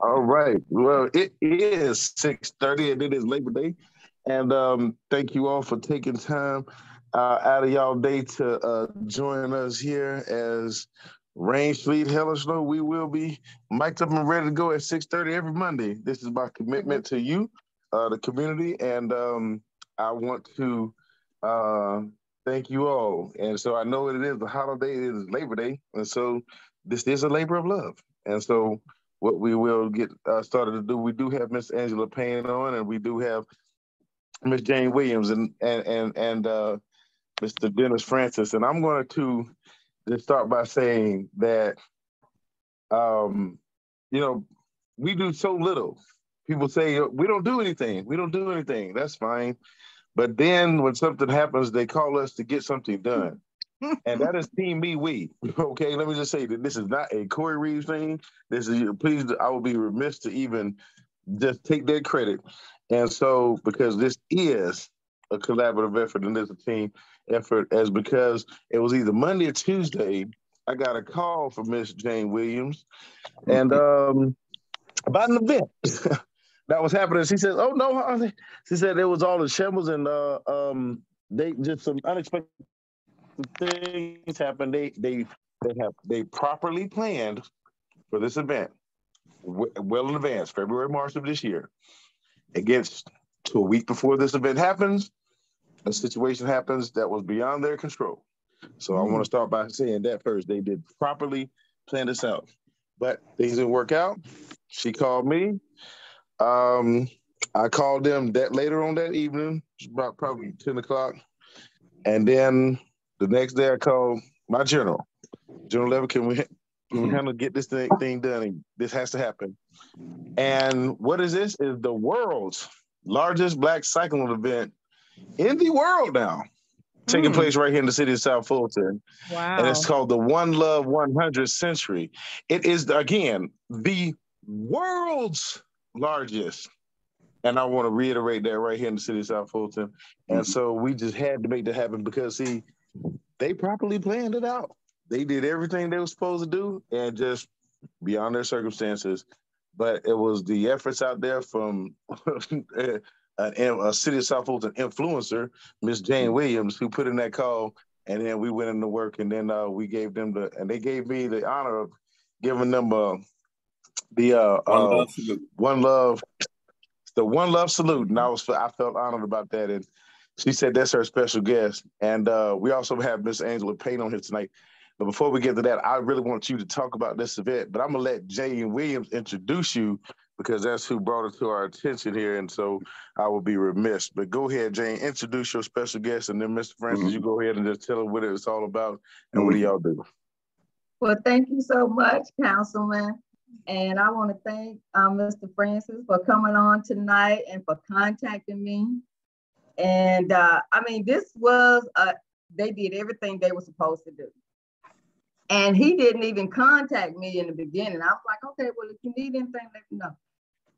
All right. Well, it is 6:30 and it is Labor Day. And um, thank you all for taking time uh, out of y'all day to uh, join us here as rain, sleet, hell, snow. We will be mic'd up and ready to go at 6:30 every Monday. This is my commitment to you, uh, the community, and um, I want to uh, thank you all. And so I know it is the holiday, it is Labor Day, and so this is a labor of love. And so what we will get uh, started to do, we do have Miss Angela Payne on, and we do have Miss Jane Williams and and and and uh, Mr. Dennis Francis. And I'm going to just start by saying that, um, you know, we do so little. People say we don't do anything. We don't do anything. That's fine. But then when something happens, they call us to get something done. And that is team MeWe. Okay, let me just say that this is not a Corey Reeves thing. This is please I will be remiss to even just take that credit. And so because this is a collaborative effort and there's a team effort as because it was either Monday or Tuesday, I got a call from Miss Jane Williams and um about an event that was happening. She said, Oh no, she said it was all the shambles and uh um they just some unexpected things happen. They they they have they properly planned for this event well in advance, February, March of this year. It gets to a week before this event happens, a situation happens that was beyond their control. So mm-hmm. I want to start by saying that first. They did properly plan this out, but things didn't work out. She called me. Um, I called them that later on that evening, about probably 10 o'clock. And then the next day, I called my general. General Level, can we can we mm-hmm. handle get this thing, thing done? This has to happen. And what is this? Is the world's largest black cycling event in the world now, taking mm. place right here in the city of South Fulton. Wow. And it's called the One Love 100th Century. It is, again, the world's largest. And I want to reiterate that right here in the city of South Fulton. And mm-hmm. so we just had to make that happen because, see, they properly planned it out. They did everything they were supposed to do and just beyond their circumstances. But it was the efforts out there from a, a, city of South Fulton influencer, Miss Jane Williams, who put in that call. And then we went into work and then uh, we gave them the, and they gave me the honor of giving them uh, the uh, one, love uh, one love, the one love salute. And I was, I felt honored about that. And she said that's her special guest. And uh, we also have Miss Angela Payne on here tonight. But before we get to that, I really want you to talk about this event. But I'm gonna let Jane Williams introduce you because that's who brought it to our attention here. And so I will be remiss. But go ahead, Jane, introduce your special guest, and then Mr. Francis, mm-hmm. you go ahead and just tell them what it's all about and mm-hmm. what do y'all do. Well, thank you so much, Councilman. And I want to thank um, Mr. Francis for coming on tonight and for contacting me. And uh, I mean, this was, a, they did everything they were supposed to do. And he didn't even contact me in the beginning. I was like, okay, well, if you need anything, let me know.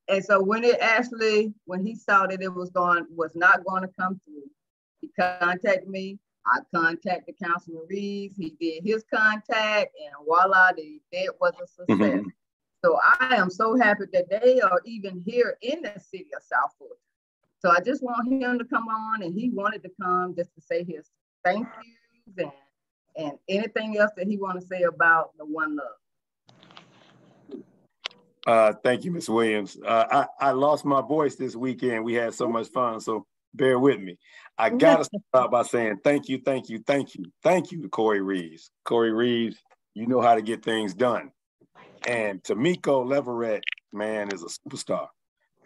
And so when it actually, when he saw that it was going, was not going to come through, he contacted me. I contacted Councilman Reeves. He did his contact, and voila, the event was a success. Mm-hmm. So I am so happy that they are even here in the city of South Fulton. So I just want him to come on, and he wanted to come just to say his thank yous and and anything else that he want to say about the One Love. Uh, thank you, Miss Williams. Uh, I, I lost my voice this weekend. We had so much fun, so bear with me. I gotta start by saying thank you, thank you, thank you, thank you to Corey Reeves. Corey Reeves, you know how to get things done. And Tamiko Leverett, man, is a superstar.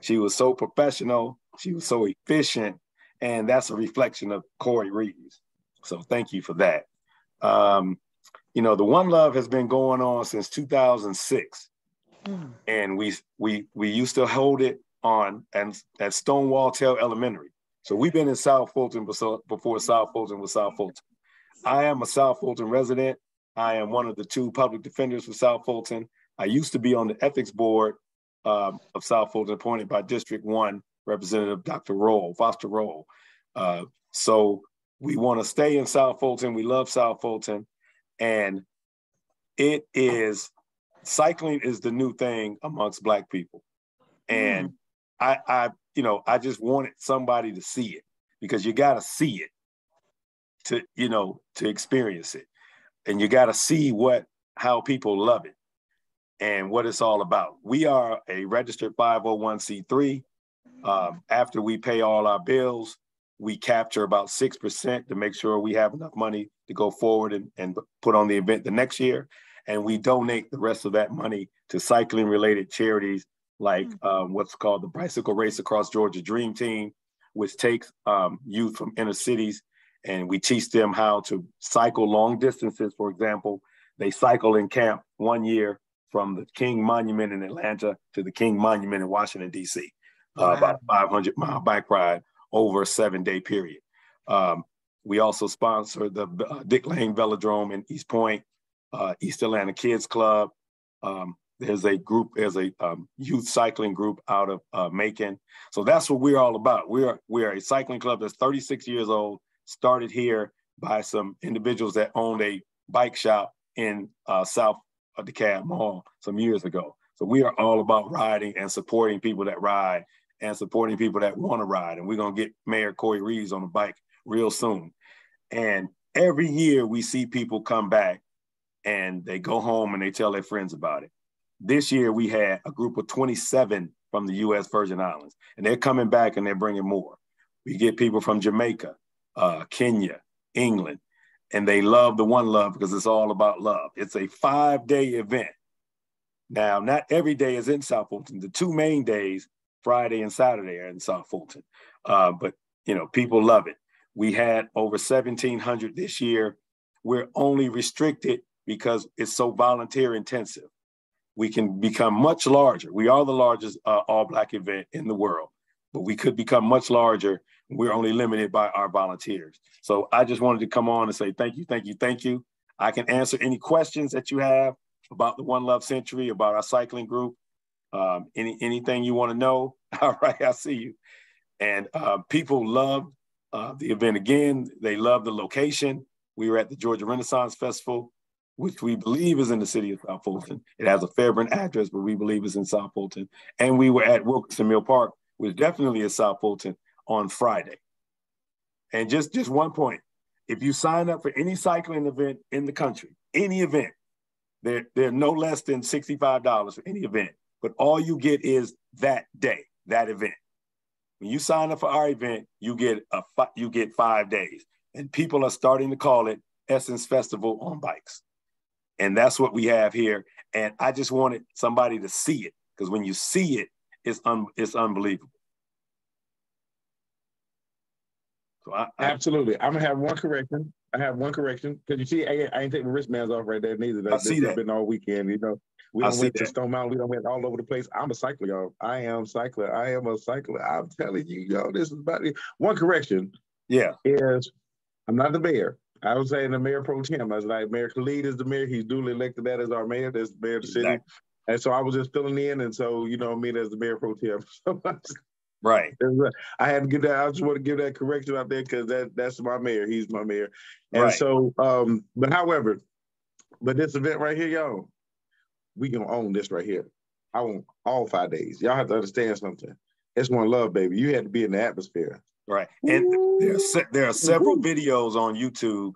She was so professional. She was so efficient. And that's a reflection of Corey Reeves. So thank you for that. Um, you know, the One Love has been going on since 2006. Mm. And we we we used to hold it on and at Stonewall Tell Elementary. So we've been in South Fulton before, before South Fulton was South Fulton. I am a South Fulton resident. I am one of the two public defenders for South Fulton. I used to be on the ethics board um, of South Fulton, appointed by District One Representative Dr. Rowell, Foster Rowell. Uh, so we want to stay in South Fulton. We love South Fulton, and it is cycling is the new thing amongst black people. And. I, I, you know, I just wanted somebody to see it because you got to see it to, you know, to experience it. And you got to see what, how people love it and what it's all about. We are a registered 501c3. Um, after we pay all our bills, we capture about 6% to make sure we have enough money to go forward and, and put on the event the next year. And we donate the rest of that money to cycling related charities like mm. um, what's called the Bicycle Race Across Georgia Dream Team, which takes um, youth from inner cities and we teach them how to cycle long distances. For example, they cycle in camp one year from the King Monument in Atlanta to the King Monument in Washington, D.C., uh, about a 500 mile bike ride over a seven day period. Um, we also sponsor the uh, Dick Lane Velodrome in East Point, uh, East Atlanta Kids Club, um, there's a group, there's a um, youth cycling group out of uh, Macon. So that's what we're all about. We are we are a cycling club that's 36 years old, started here by some individuals that owned a bike shop in uh, South DeKalb Mall some years ago. So we are all about riding and supporting people that ride and supporting people that want to ride. And we're gonna get Mayor Corey Reeves on a bike real soon. And every year we see people come back and they go home and they tell their friends about it. This year we had a group of 27 from the U.S. Virgin Islands, and they're coming back and they're bringing more. We get people from Jamaica, uh, Kenya, England, and they love the One Love because it's all about love. It's a five day event. Now, not every day is in South Fulton. The two main days, Friday and Saturday, are in South Fulton. Uh, but you know, people love it. We had over 1,700 this year. We're only restricted because it's so volunteer intensive we can become much larger. We are the largest uh, all Black event in the world, but we could become much larger. We're only limited by our volunteers. So I just wanted to come on and say thank you, thank you, thank you. I can answer any questions that you have about the One Love Century, about our cycling group, um, any anything you want to know. All right, I see you. And uh, people loved uh, the event again. They love the location. We were at the Georgia Renaissance Festival which we believe is in the city of South Fulton. It has a Fairburn address, but we believe it's in South Fulton. And we were at Wilkinson Mill Park, which definitely is South Fulton, on Friday. And just, just one point, if you sign up for any cycling event in the country, any event, they're, they're no less than $65 for any event, but all you get is that day, that event. When you sign up for our event, you get a you get five days, and people are starting to call it Essence Festival on bikes. And that's what we have here. And I just wanted somebody to see it because when you see it, it's un- it's unbelievable. So I, I, Absolutely. I'm gonna have one correction. I have one correction because you see, I, I ain't taking my wristbands off right there neither. That, I see that. Been all weekend, you know. We don't went to Stone Mountain. We don't went all over the place. I'm a cycler, y'all. I am cycler. I am a cycler. I'm telling you, y'all, this is about it. One correction. Yeah. Is I'm not the mayor. I was saying the mayor pro tem. I was like, Mayor Khalid is the mayor. He's duly elected that as our mayor. That's the mayor of the city. Exactly. And so I was just filling in. And so, you know, me as the mayor pro tem. right. I had to give that. I just want to give that correction out there because that that's my mayor. He's my mayor. And right. so, um, but however, but this event right here, y'all, we gonna own this right here. I want all five days. Y'all have to understand something. It's one love, baby. You had to be in the atmosphere. Right. And there are, there are several videos on YouTube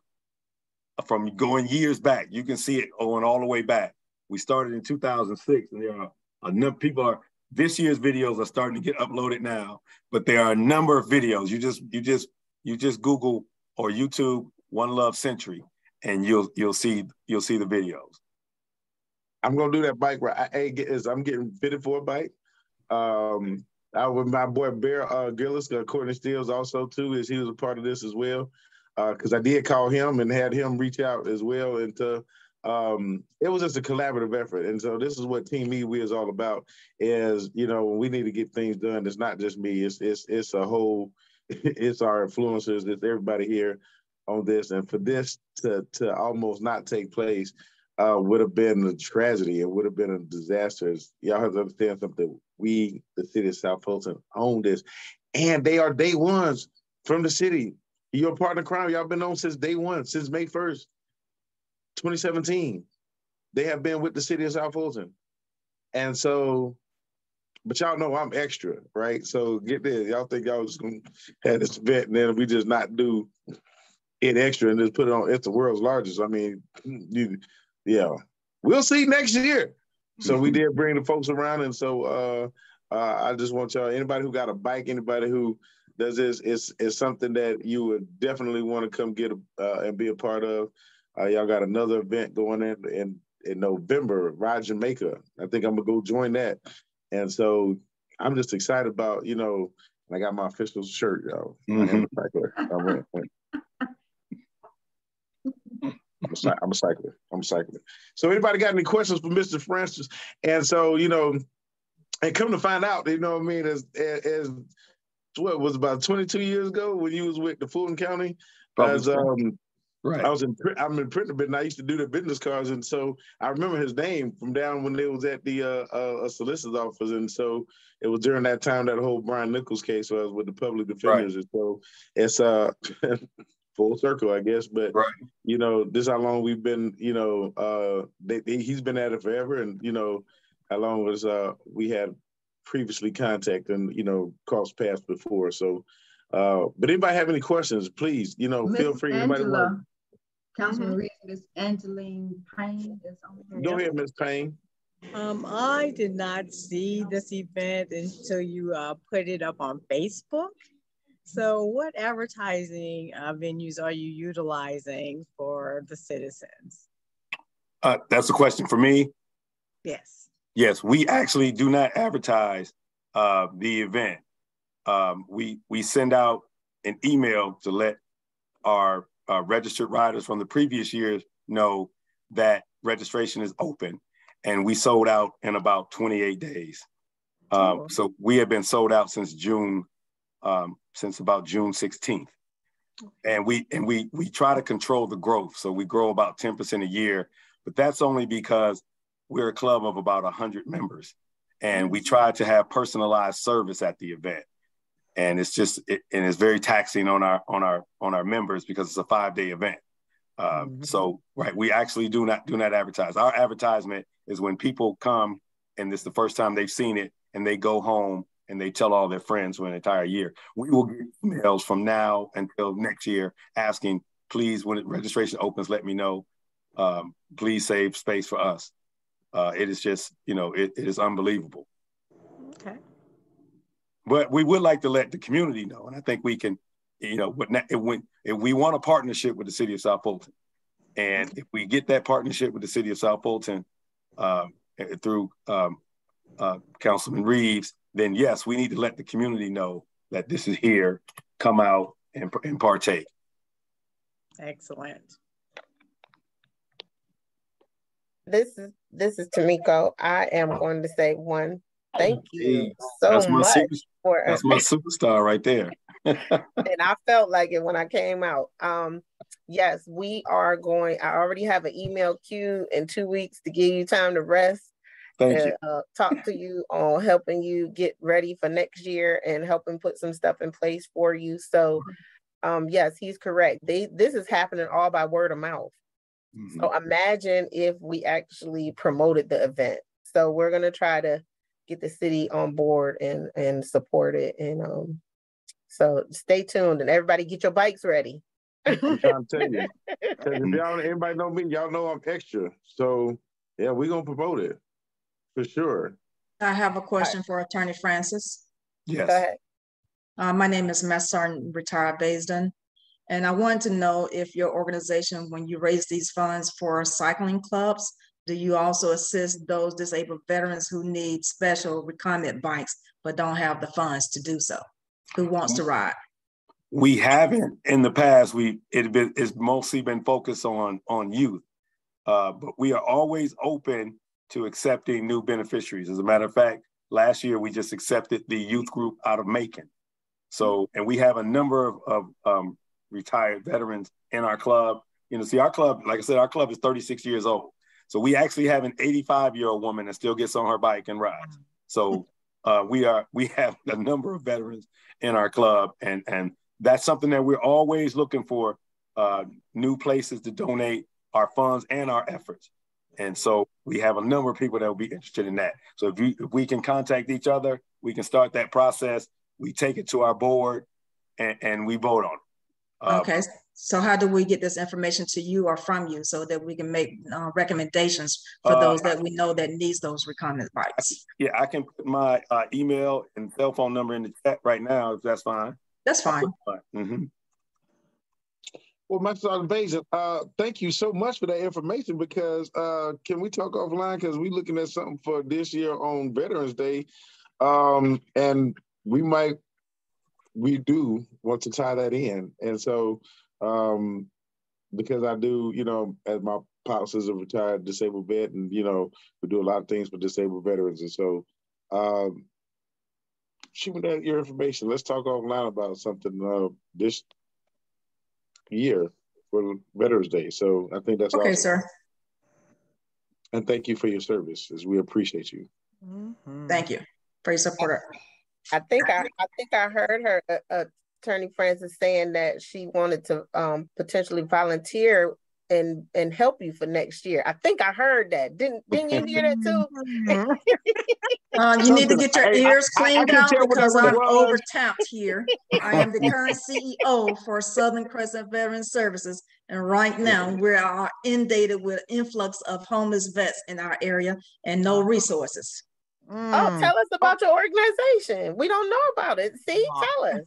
from going years back. You can see it going all the way back. We started in 2006, and there are number people are this year's videos are starting to get uploaded now, but there are a number of videos. You just you just you just Google or YouTube One Love Century, and you'll you'll see you'll see the videos. I'm gonna do that bike ride. I, I, I'm getting fitted for a bike. Um, I with my boy Bear uh, Gillis, uh, Courtney Steels also too, is he was a part of this as well. Because uh, I did call him and had him reach out as well, and to, um, it was just a collaborative effort. And so this is what Team MeWe is all about. Is you know we need to get things done, it's not just me. It's it's it's a whole. It's our influencers. It's everybody here on this, and for this to to almost not take place uh, would have been a tragedy. It would have been a disaster. Y'all have to understand something. We, the city of South Fulton, own this, and they are day ones from the city. Your partner crime, y'all been on since day one, since May 1st, 2017. they have been with the city of South Fulton. And so, but y'all know I'm extra, right? So get this. Y'all think y'all just gonna have this event and then we just not do it extra and just put it on it's the world's largest. I mean, you, yeah. We'll see next year. So we did bring the folks around. And so uh uh, I just want y'all, anybody who got a bike, anybody who does this, it's, it's something that you would definitely want to come get a, uh, and be a part of. Uh, y'all got another event going in, in in November, Ride Jamaica. I think I'm gonna go join that. And so I'm just excited about, you know, I got my official shirt, y'all. Mm-hmm. I'm, I'm, a, I'm a cyclist. I'm a cyclist. So anybody got any questions for Mr. Francis? And so, you know, and come to find out, you know what I mean, as as what was about 22 years ago when you was with the Fulton County, as um, right. I was in I'm in print and I used to do the business cards, and so I remember his name from down when they was at the uh, uh, solicitor's office, and so it was during that time that whole Brian Nichols case was with the public defenders, right. and so it's uh. full circle, I guess. But right. you know, this how long we've been. You know, uh, they, they, he's been at it forever, and you know, how long was uh, we had previously contacted and you know crossed paths before. So, uh, but anybody have any questions? Please, you know, Ms. feel free. Angela, Councilman mm-hmm. Reed, Miss Angeline Payne is on Go ahead, Miss Payne. Um, I did not see this event until you uh, put it up on Facebook. So, what advertising uh, venues are you utilizing for the citizens? Uh, that's a question for me. Yes. Yes, we actually do not advertise uh, the event. Um, we we send out an email to let our uh, registered riders from the previous years know that registration is open, and we sold out in about 28 days. Um, So we have been sold out since June, um, since about June 16th, and we and we we try to control the growth. So we grow about 10% a year, but that's only because we're a club of about 100 members and we try to have personalized service at the event and it's just it, and it's very taxing on our on our on our members because it's a five day event um, mm-hmm. so right we actually do not do not advertise our advertisement is when people come and it's the first time they've seen it and they go home and they tell all their friends for an entire year we will get emails from now until next year asking please when registration opens let me know um, please save space for us uh, it is just, you know, it, it is unbelievable. Okay. But we would like to let the community know, and I think we can, you know, what if, we, if we want a partnership with the city of South Fulton, and if we get that partnership with the city of South Fulton um, through um, uh, Councilman Reeves, then yes, we need to let the community know that this is here, come out and, and partake. Excellent. This is this is Tamiko. I am going to say one. Thank you so that's much super, for that's my superstar right there. and I felt like it when I came out. Um, yes, we are going. I already have an email queue in two weeks to give you time to rest. Thank and, you. Uh, talk to you on helping you get ready for next year and helping put some stuff in place for you. So, um, yes, he's correct. They this is happening all by word of mouth. Mm-hmm. So imagine if we actually promoted the event. So we're gonna try to get the city on board and and support it. And um, so stay tuned and everybody get your bikes ready. I'm trying to tell you. if y'all anybody know me, y'all know I'm extra. So yeah, we're gonna promote it for sure. I have a question for Attorney Francis. Yes. Uh, my name is Messarn Retired Baisden. And I wanted to know if your organization, when you raise these funds for cycling clubs, do you also assist those disabled veterans who need special recumbent bikes but don't have the funds to do so? Who wants to ride? We haven't in the past. We it been, it's mostly been focused on on youth, uh, but we are always open to accepting new beneficiaries. As a matter of fact, last year we just accepted the youth group out of Macon. So, and we have a number of, of um, retired veterans in our club. You know, see, our club, like I said, our club is 36 years old. So we actually have an 85 year old woman that still gets on her bike and rides. So uh, we are we have a number of veterans in our club, and and that's something that we're always looking for uh, new places to donate our funds and our efforts. And so we have a number of people that will be interested in that. So if, you, if we can contact each other, we can start that process. We take it to our board and, and we vote on it. Uh, okay. So how do we get this information to you or from you so that we can make uh, recommendations for uh, those that we know that needs those recumbent bikes? Yeah, I can put my uh, email and cell phone number in the chat right now if that's fine. That's fine. Mm-hmm. Well, Master Sergeant uh, thank you so much for that information because uh, can we talk offline? Because we're looking at something for this year on Veterans Day. Um, and we might, we do want to tie that in. And so, um, because I do, you know, as my pops is a retired disabled vet, and, you know, we do a lot of things for disabled veterans. And so, um, shoot me that your information. Let's talk offline about something uh, this year for Veterans Day. So I think that's okay, awesome. sir. And thank you for your service, as we appreciate you. Mm-hmm. Thank you for your support. I think I, I think I heard her uh, uh, attorney Francis saying that she wanted to um, potentially volunteer and and help you for next year. I think I heard that. Didn't didn't you hear that too? uh, you need to get your ears cleaned out because I'm overtapped here. I am the current CEO for Southern Crescent Veteran Services, and right now we are inundated with influx of homeless vets in our area and no resources. Mm. Oh, tell us about your organization. We don't know about it. See, tell us.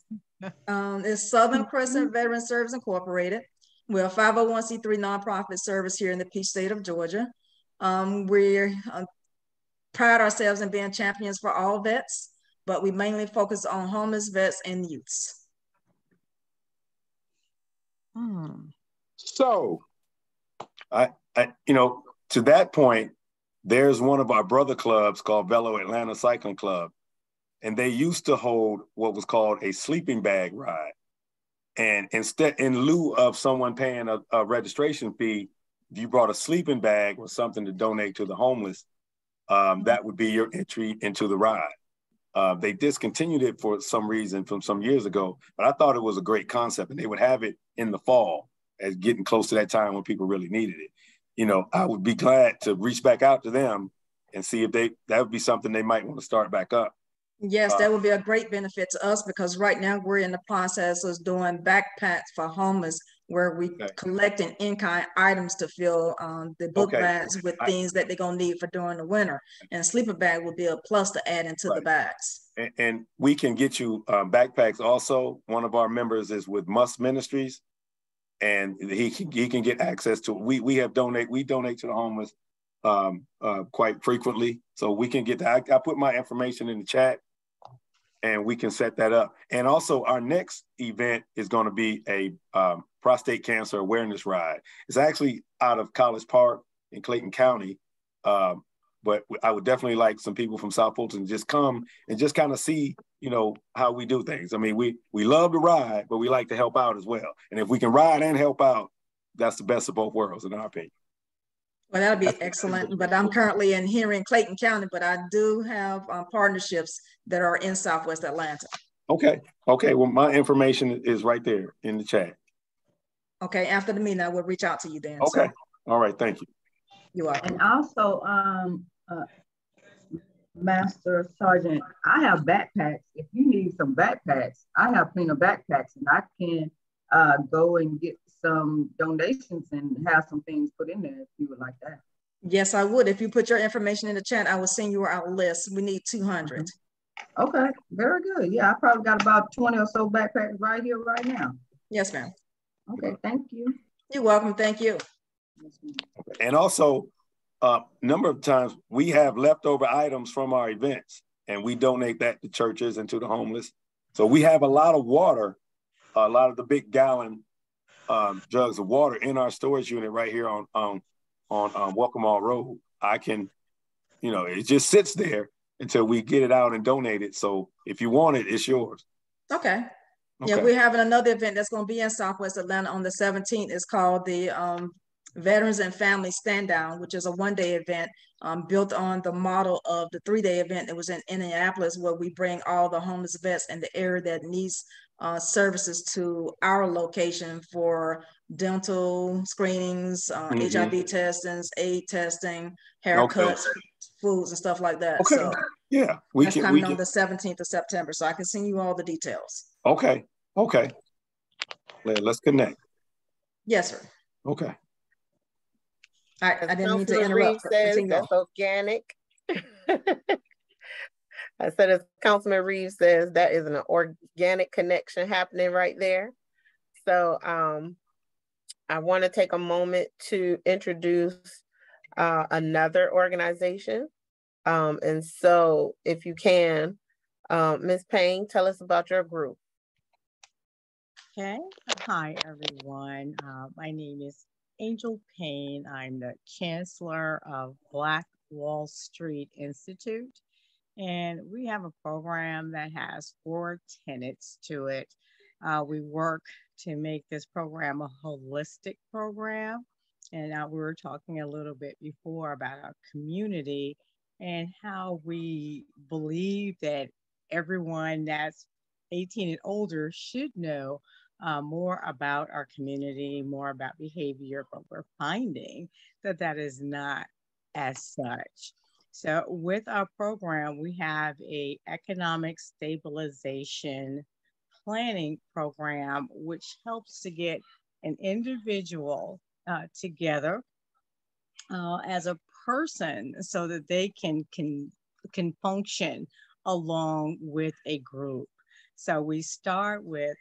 Um, it's Southern Crescent Veteran Service Incorporated. We're a 501c3 nonprofit service here in the Peach State of Georgia. Um, we uh, pride ourselves in being champions for all vets, but we mainly focus on homeless vets and youths. Hmm. So, I, I, you know, to that point, there's one of our brother clubs called Velo Atlanta Cycling Club, and they used to hold what was called a sleeping bag ride. And instead, in lieu of someone paying a, a, registration fee, if you brought a sleeping bag or something to donate to the homeless, um, that would be your entry into the ride. Uh, they discontinued it for some reason from some years ago, but I thought it was a great concept, and they would have it in the fall as getting close to that time when people really needed it. You know, I would be glad to reach back out to them and see if they that would be something they might want to start back up. Yes, that would be a great benefit to us because right now we're in the process of doing backpacks for homeless where we okay. collecting in-kind items to fill um, the book okay. bags with I, things that they're gonna need for during the winter. And sleeper bag will be a plus to add into right. the bags. And, and, we can get you um, backpacks also. One of our members is with Must Ministries and he can, he can get access to, we, we have donate, we donate to the homeless um, uh, quite frequently. So we can get that. I, I put my information in the chat and we can set that up. And also, our next event is going to be a um, prostate cancer awareness ride. It's actually out of College Park in Clayton County, um, but I would definitely like some people from South Fulton to just come and just kind of see, you know, how we do things. I mean, we we love to ride, but we like to help out as well. And if we can ride and help out, that's the best of both worlds, in our opinion. Well, that'll be excellent. But I'm currently in here in Clayton County, but I do have um, partnerships that are in Southwest Atlanta. Okay. Okay. Well, my information is right there in the chat. Okay. After the meeting, I will reach out to you then. Okay. So. All right. Thank you. You are. And also, um, uh, Master Sergeant, I have backpacks. If you need some backpacks, I have plenty of backpacks, and I can uh, go and get some donations and have some things put in there if you would like that. Yes, I would. If you put your information in the chat, I will send you our list. We need 200. Okay, very good. Yeah, I probably got about 20 or so backpacks right here, right now. Yes, ma'am. Okay, thank you. You're welcome. Thank you. And also, a uh, number of times we have leftover items from our events and we donate that to churches and to the homeless. So we have a lot of water, a lot of the big gallon um, jugs of water in our storage unit right here on um, on um, Welcome All Road. I can, you know, it just sits there until we get it out and donate it. So if you want it, it's yours. Okay. okay. Yeah, we're having another event that's going to be in Southwest Atlanta on the 17th. It's called the um, Veterans and Family Stand Down, which is a one day event um, built on the model of the three day event that was in Indianapolis, where we bring all the homeless vets in the area that needs uh, services to our location for dental screenings, uh, mm-hmm. HIV testings, aid testing, haircuts, okay. foods, and stuff like that. Okay. So yeah, we that's can, coming we on can... the 17th of September. So I can send you all the details. Okay. Okay. Let's connect. Yes, sir. Okay. I, I didn't mean to interrupt. Says that's organic. I said, as Councilman Reeves says, that is an organic connection happening right there. So um, I want to take a moment to introduce uh, another organization. Um, and so if you can, um, Ms. Payne, tell us about your group. Okay. Hi, everyone. Uh, my name is Angel Payne. I'm the Chancellor of Black Wall Street Institute. And we have a program that has four tenets to it. Uh, we work to make this program a holistic program. And uh, we were talking a little bit before about our community and how we believe that everyone that's 18 and older should know uh, more about our community, more about behavior, but we're finding that that is not as such. So with our program, we have a economic stabilization planning program, which helps to get an individual uh, together uh, as a person so that they can, can, can function along with a group. So we start with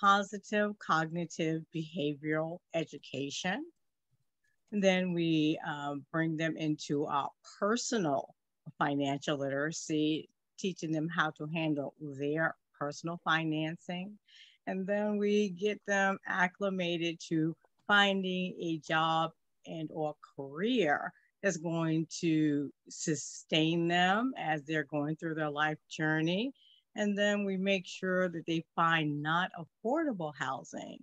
positive cognitive behavioral education. Then we um, bring them into our personal financial literacy, teaching them how to handle their personal financing. And then we get them acclimated to finding a job and or career that's going to sustain them as they're going through their life journey and then we make sure that they find not affordable housing,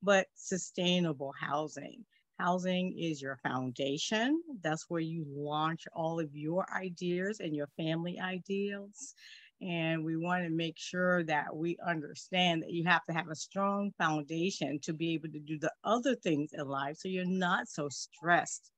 but sustainable housing. Housing is your foundation. That's where you launch all of your ideas and your family ideals. And we want to make sure that we understand that you have to have a strong foundation to be able to do the other things in life so you're not so stressed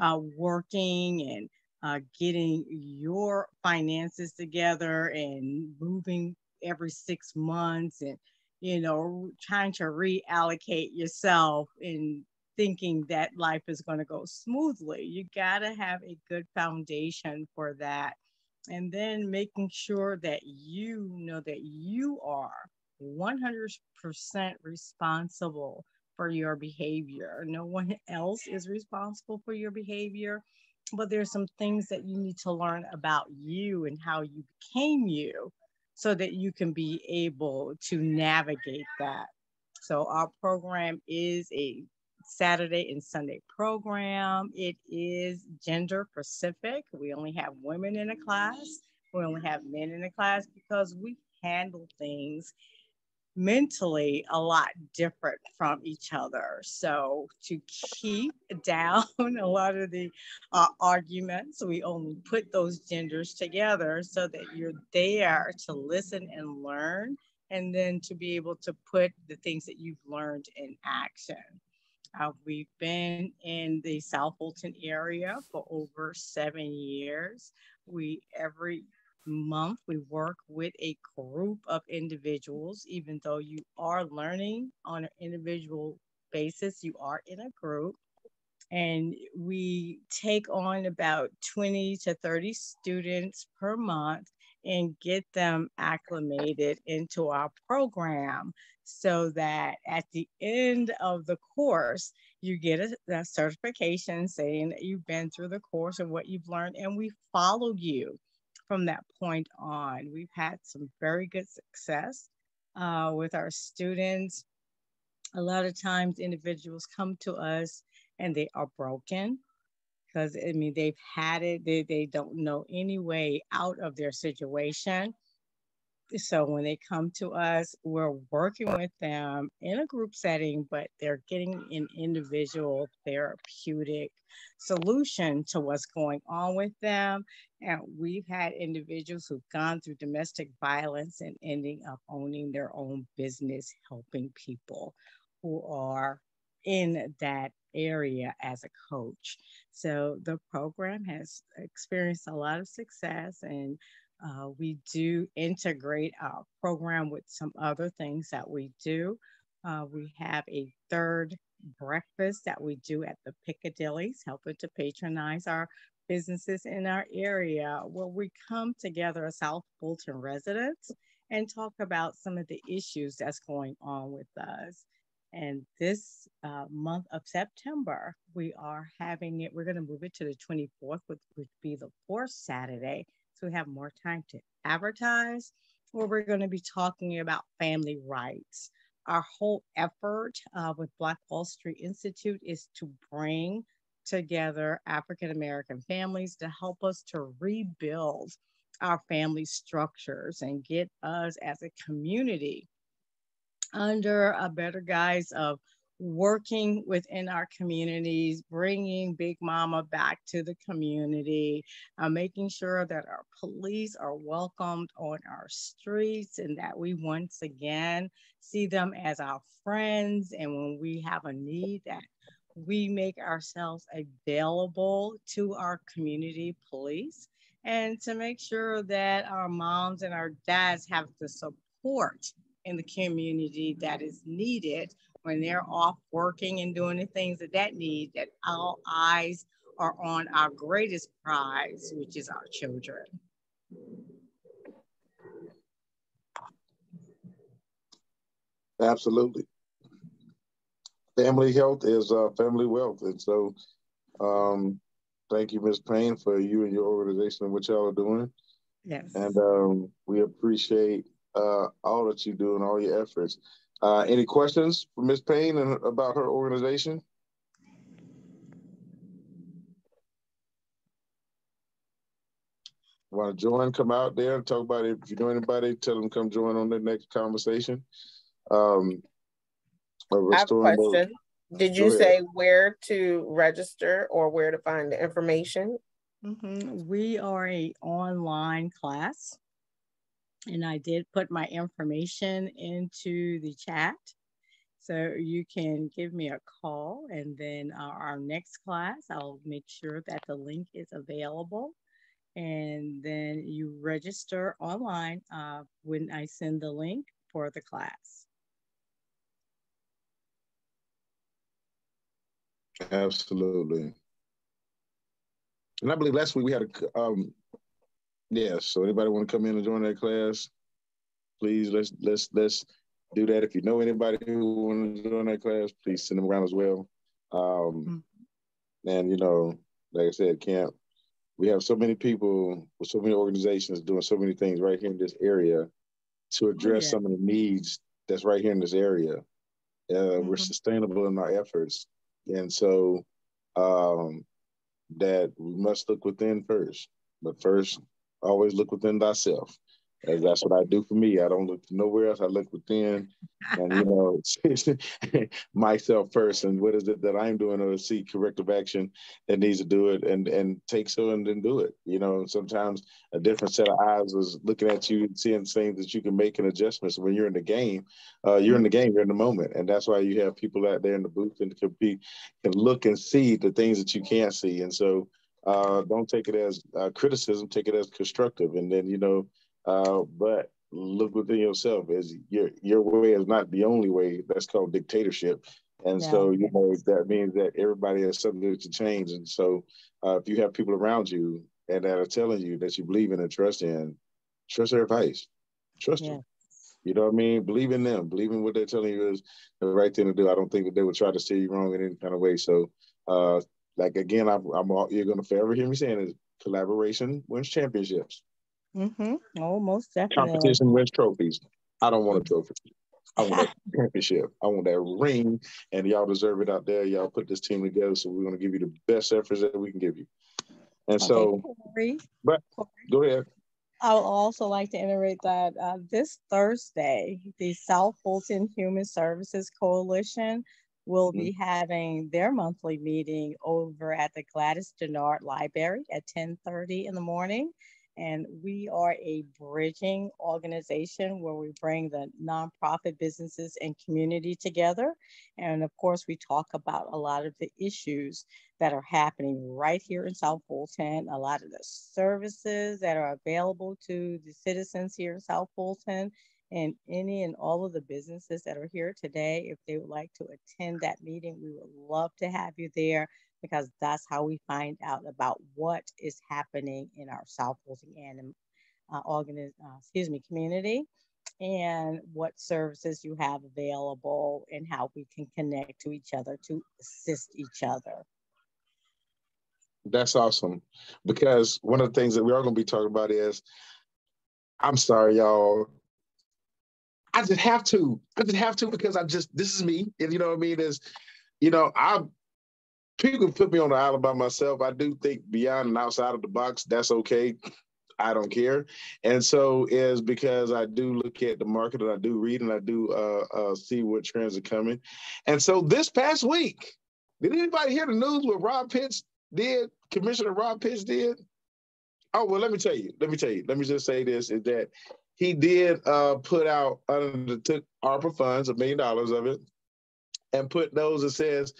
uh, working and uh, getting your finances together and moving every six months and you know trying to reallocate yourself and thinking that life is going to go smoothly. You got to have a good foundation for that. And then making sure that you know that you are 100% responsible for your behavior. No one else is responsible for your behavior but there's some things that you need to learn about you and how you became you so that you can be able to navigate that. So our program is a Saturday and Sunday program. It is gender specific. We only have women in a class. We only have men in a class because we handle things mentally a lot different from each other. So to keep down a lot of the uh, arguments, we only put those genders together so that you're there to listen and learn, and then to be able to put the things that you've learned in action. Uh, we've been in the South Fulton area for over seven years. We every month, we work with a group of individuals, even though you are learning on an individual basis, you are in a group. And we take on about 20 to 30 students per month and get them acclimated into our program so that at the end of the course, you get a, a, certification saying that you've been through the course and what you've learned, and we follow you from that point on. We've had some very good success uh, with our students. A lot of times individuals come to us and they are broken because I mean they've had it, they, they don't know any way out of their situation so when they come to us, we're working with them in a group setting, but they're getting an individual therapeutic solution to what's going on with them. And we've had individuals who've gone through domestic violence and ending up owning their own business, helping people who are in that area as a coach. So the program has experienced a lot of success and uh, we do integrate our program with some other things that we do. Uh, we have a third breakfast that we do at the Piccadillys, helping to patronize our businesses in our area, where we come together as South Fulton residents and talk about some of the issues that's going on with us. And this uh, month of September, we are having it, we're going to move it to the 24th, which would be the fourth Saturday. So we have more time to advertise, where we're going to be talking about family rights. Our whole effort uh, with Black Wall Street Institute is to bring together African American families to help us to rebuild our family structures and get us as a community under a better guise of working within our communities, bringing Big Mama back to the community, uh, making sure that our police are welcomed on our streets and that we once again see them as our friends. And when we have a need, that we make ourselves available to our community police and to make sure that our moms and our dads have the support in the community that is needed when they're off working and doing the things that that need that all eyes are on our greatest prize which is our children. Absolutely. Family health is uh, family wealth and so um, thank you ms payne for you and your organization and what y'all are doing. Yes. And um, we appreciate uh, all that you do and all your efforts. Uh, any questions for Ms. Payne and about her organization? Want to join? Come out there and talk about it. If you know anybody, tell them come join on the next conversation. Um, I have a question. Did you say where to register or where to find the information? Mm -hmm. We are a online class and I did put my information into the chat. So you can give me a call and then uh, our next class, I'll make sure that the link is available. And then you register online uh, when I send the link for the class. Absolutely. And I believe last week we had a um, yeah. So anybody want to come in and join that class? Please let's let's let's do that. If you know anybody who want to join that class, please send them around as well. Um, mm-hmm. And you know, like I said, camp. We have so many people with so many organizations doing so many things right here in this area to oh, address yeah. some of the needs that's right here in this area. Uh, mm-hmm. We're sustainable in our efforts, and so um, that we must look within first. But first, always look within thyself. As that's what I do for me. I don't look nowhere else. I look within and, you know, myself first. And what is it that I'm doing to see corrective action that needs to do it and, and take so and then do it. You know, sometimes a different set of eyes is looking at you and seeing things that you can make an adjustment. So when you're in the game, uh, you're in the game, you're in the moment. And that's why you have people out there in the booth and compete, can look and see the things that you can't see. And so uh, don't take it as uh, criticism, take it as constructive. And then, you know, uh, but look within yourself as your your way is not the only way. That's called dictatorship. And yeah. so, you know, that means that everybody has something to change. And so uh, if you have people around you and that are telling you that you believe in and trust in, trust their advice. Trust yeah. them. You know what I mean? Believe in them. Believe in what they're telling you is the right thing to do. I don't think that they would try to steer you wrong in any kind of way. So uh, like again, I'm, I'm all, you're going to forever hear me saying is collaboration wins championships. Mm-hmm. Oh, most definitely. Competition wins trophies. I don't want a trophy. I want a championship. I want that ring, and y'all deserve it out there. Y'all put this team together, so we're going to give you the best efforts that we can give you. And okay, so, Corey, but go ahead. I would also like to iterate that uh, this Thursday, the South Fulton Human Services Coalition will mm-hmm. be having their monthly meeting over at the Gladys Dennard Library at 10:30 in the morning. And we are a bridging organization where we bring the nonprofit businesses and community together. And of course, we talk about a lot of the issues that are happening right here in South Fulton, a lot of the services that are available to the citizens here in South Fulton, and any and all of the businesses that are here today, if they would like to attend that meeting, we would love to have you there because that's how we find out about what is happening in our South and uh, organiz- uh, excuse me, community and what services you have available and how we can connect to each other to assist each other. That's awesome. Because one of the things that we are going to be talking about is I'm sorry, y'all. I just have to. I just have to because I just this is me. And you know what I mean? Is you know, I people put me on the island by myself. I do think beyond and outside of the box, that's okay. I don't care. And so is because I do look at the market and I do read and I do uh, uh, see what trends are coming. And so this past week, did anybody hear the news what Robb Pitts did? Commissioner Robb Pitts did? Oh, well, let me tell you. Let me tell you. Let me just say this is that he did uh, put out, took ARPA funds, a million dollars of it, and put those that says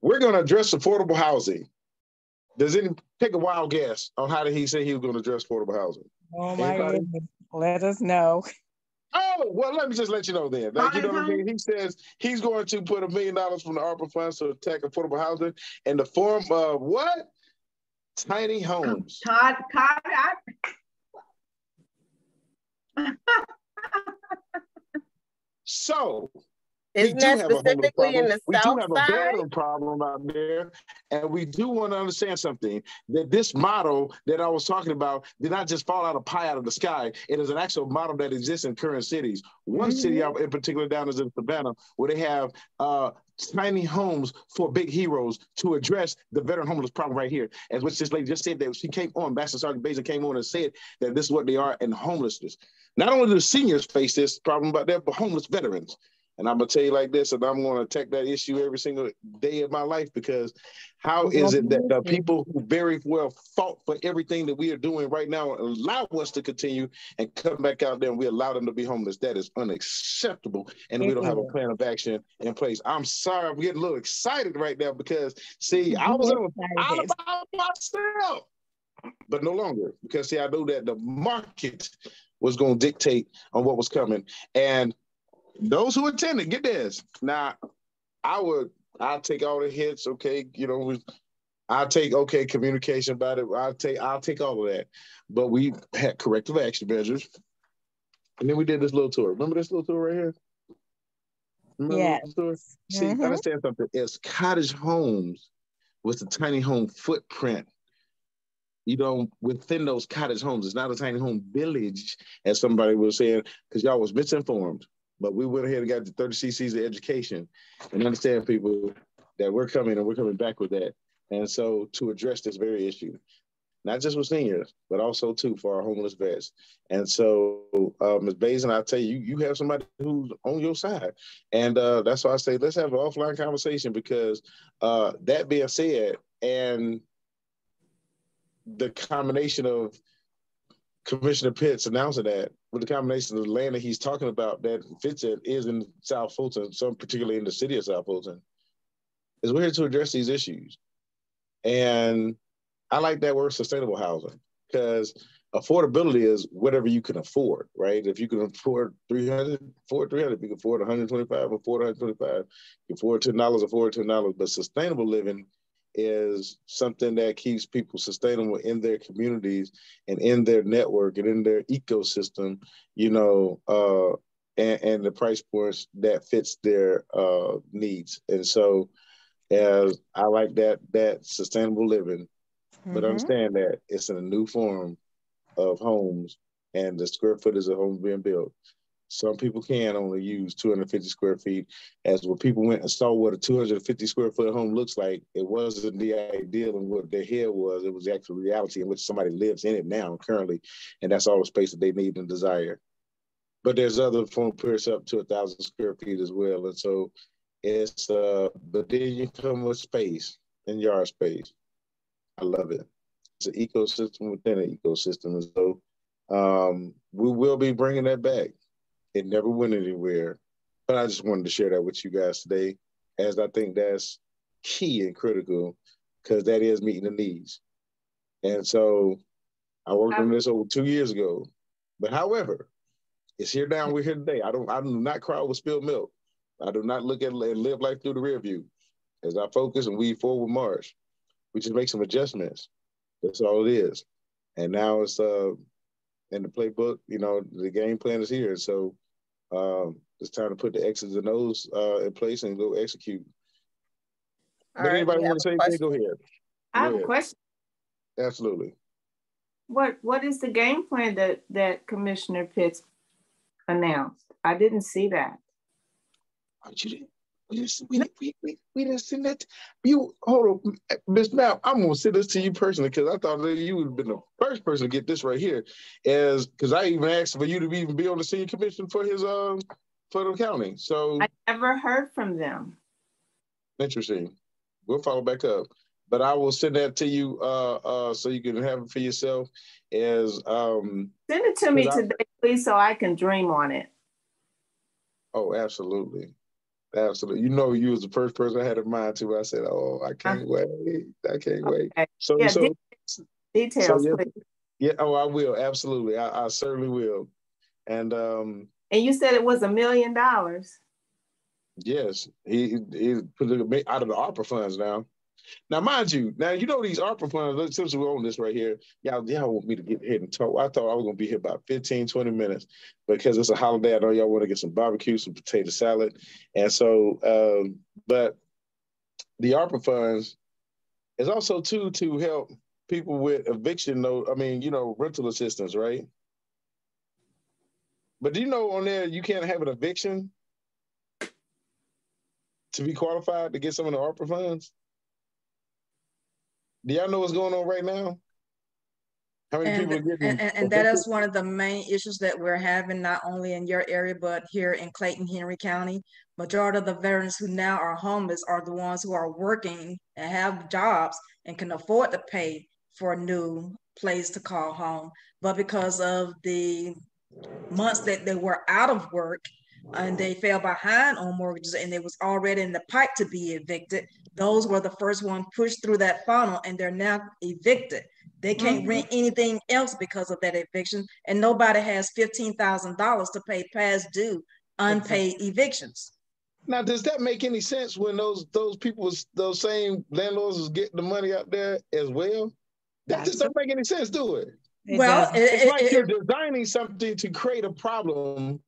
we're going to address affordable housing. Does any take a wild guess on how did he say he was going to address affordable housing? Oh my Anybody? goodness. Let us know. Oh, well, let me just let you know then. Like, you know what I mean? He says he's going to put a million dollars from the ARPA funds to attack affordable housing in the form of what? Tiny homes. Todd, Todd, so isn't that specifically in the we south do have a veteran problem out there, and we do want to understand something that this model that I was talking about did not just fall out of pie out of the sky. It is an actual model that exists in current cities. One mm-hmm. city in particular down is in Savannah, where they have uh, tiny homes for big heroes to address the veteran homeless problem right here. As which this lady just said that she came on, Master Sergeant Basin came on and said that this is what they are in homelessness. Not only do the seniors face this problem, but they're homeless veterans. And I'm gonna tell you like this, and I'm gonna attack that issue every single day of my life because how is it that the people who very well fought for everything that we are doing right now allow us to continue and come back out there and we allow them to be homeless? That is unacceptable, and we don't have a plan of action in place. I'm sorry, I'm getting a little excited right now because see, I was all about myself, but no longer because see, I know that the market was going to dictate on what was coming, and those who attended, get this. Now, I would, I'll take all the hits. Okay, you know, I'll take okay communication about it. I'll take, I'll take all of that. But we had corrective action measures, and then we did this little tour. Remember this little tour right here? Yeah. See, mm-hmm. understand something. It's cottage homes with a tiny home footprint you know, within those cottage homes. It's not a tiny home village, as somebody was saying, because y'all was misinformed. But we went ahead and got the 30 cc's of education and understand people that we're coming and we're coming back with that. And so to address this very issue, not just with seniors, but also too for our homeless vets. And so, uh, Ms. Basin, I tell you, you have somebody who's on your side, and uh, that's why I say let's have an offline conversation because uh, that being said, and the combination of Commissioner Pitts announcing that with the combination of the land that he's talking about that fits it is in South Fulton, some particularly in the city of South Fulton, is we're here to address these issues. And I like that word sustainable housing because affordability is whatever you can afford, right? If you can afford 300, afford 300, you can afford 125, afford 125, you afford $10, afford $10. But sustainable living is something that keeps people sustainable in their communities and in their network and in their ecosystem, you know, uh, and, and, the price points that fits their uh, needs. And so, as I like that that sustainable living, mm-hmm. but understand that it's in a new form of homes and the square footage of homes being built. Some people can only use 250 square feet. As when people went and saw what a 250 square foot home looks like, it wasn't the ideal and what their head was. It was the actual reality in which somebody lives in it now currently. And that's all the space that they need and desire. But there's other form perks up to a thousand square feet as well. And so it's uh but then you come with space and yard space. I love it. It's an ecosystem within an ecosystem. And so um, we will be bringing that back. It never went anywhere. But I just wanted to share that with you guys today, as I think that's key and critical because that is meeting the needs. And so I worked on this over two years ago. But however, it's here now. We're here today. I don't. I do not cry over spilled milk. I do not look at and live life through the rear view. As I focus and weave forward march, we just make some adjustments. That's all it is. And now it's uh in the playbook. You know, the game plan is here. So um, it's time to put the X's and O's uh, in place and go execute. All right, anybody want to say anything? Go ahead. I have a question. Absolutely. What What is the game plan that that Commissioner Pitts announced? I didn't see that. Oh, you didn't? We didn't, we, we, we, didn't send that. To, you hold on, Miss Mal. I'm gonna send this to you personally because I thought that you would have been the first person to get this right here. As because I even asked for you to even be on the senior commission for his um for the county. So I never heard from them. Interesting. We'll follow back up. But I will send that to you uh uh so you can have it for yourself as um send it to me I, today, please, so I can dream on it. Oh, absolutely. Absolutely. You know, you was the first person I had in mind too. I said, "Oh, I can't uh, wait! I can't okay. wait." So, yeah, so details, so, yeah, yeah, Oh, I will. Absolutely. I, I certainly will. And um. And you said it was a million dollars. Yes, he he put it out of the ARPA funds now. Now, mind you, now you know these ARPA funds, since we're on this right here, y'all, y'all want me to get ahead and talk. I thought I was gonna be here about 15, 20 minutes because it's a holiday. I know y'all want to get some barbecue, some potato salad. And so, um, but the ARPA funds is also too to help people with eviction note, I mean, you know, rental assistance, right? But do you know on there you can't have an eviction to be qualified to get some of the ARPA funds? Do y'all know what's going on right now? How many and, people are getting and, and that is one of the main issues that we're having, not only in your area, but here in Clayton, Henry County. Majority of the veterans who now are homeless are the ones who are working and have jobs and can afford to pay for a new place to call home. But because of the months that they were out of work and they fell behind on mortgages and they was already in the pipe to be evicted, those were the first one pushed through that funnel and they're now evicted. They can't mm-hmm. rent anything else because of that eviction, and nobody has fifteen thousand dollars to pay past due unpaid evictions. Now, does that make any sense when those those people, those same landlords, was getting the money out there as well? That just doesn't make any sense, do it? it well, it, it's it, like you're designing something to create a problem.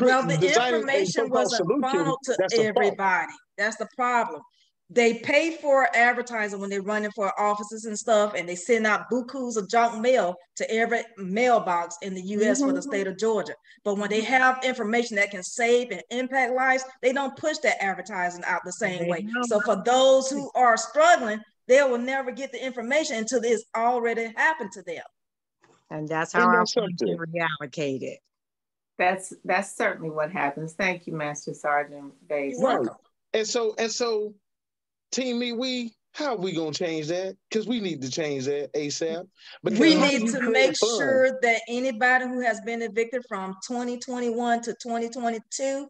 Well, the information wasn't funneled to everybody. That's the problem they pay for advertising when they're running for offices and stuff, and they send out bukus of junk mail to every mailbox in the US mm-hmm. for the mm-hmm. state of Georgia. But when they have information that can save and impact lives, they don't push that advertising out the same way. So for those who are struggling, they will never get the information until it's already happened to them. And that's how our funds reallocated. That's that's certainly what happens. Thank you, Master Sergeant Bays. Right. And so and so Team MeWe, how are we gonna change that? Because we need to change that ASAP. But we need to make sure that anybody who has been evicted from 2021 to 2022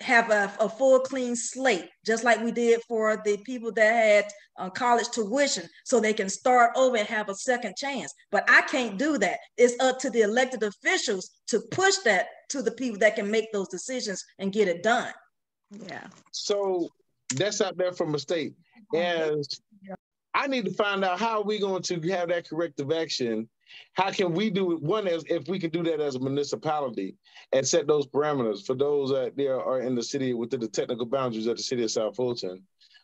have a, a full clean slate, just like we did for the people that had uh, college tuition, so they can start over and have a second chance. But I can't do that. It's up to the elected officials to push that to the people that can make those decisions and get it done. Yeah. So that's out there from the state. And I need to find out how are we going to have that corrective action. How can we do it? One is if we can do that as a municipality and set those parameters for those that there are in the city within the technical boundaries of the city of South Fulton.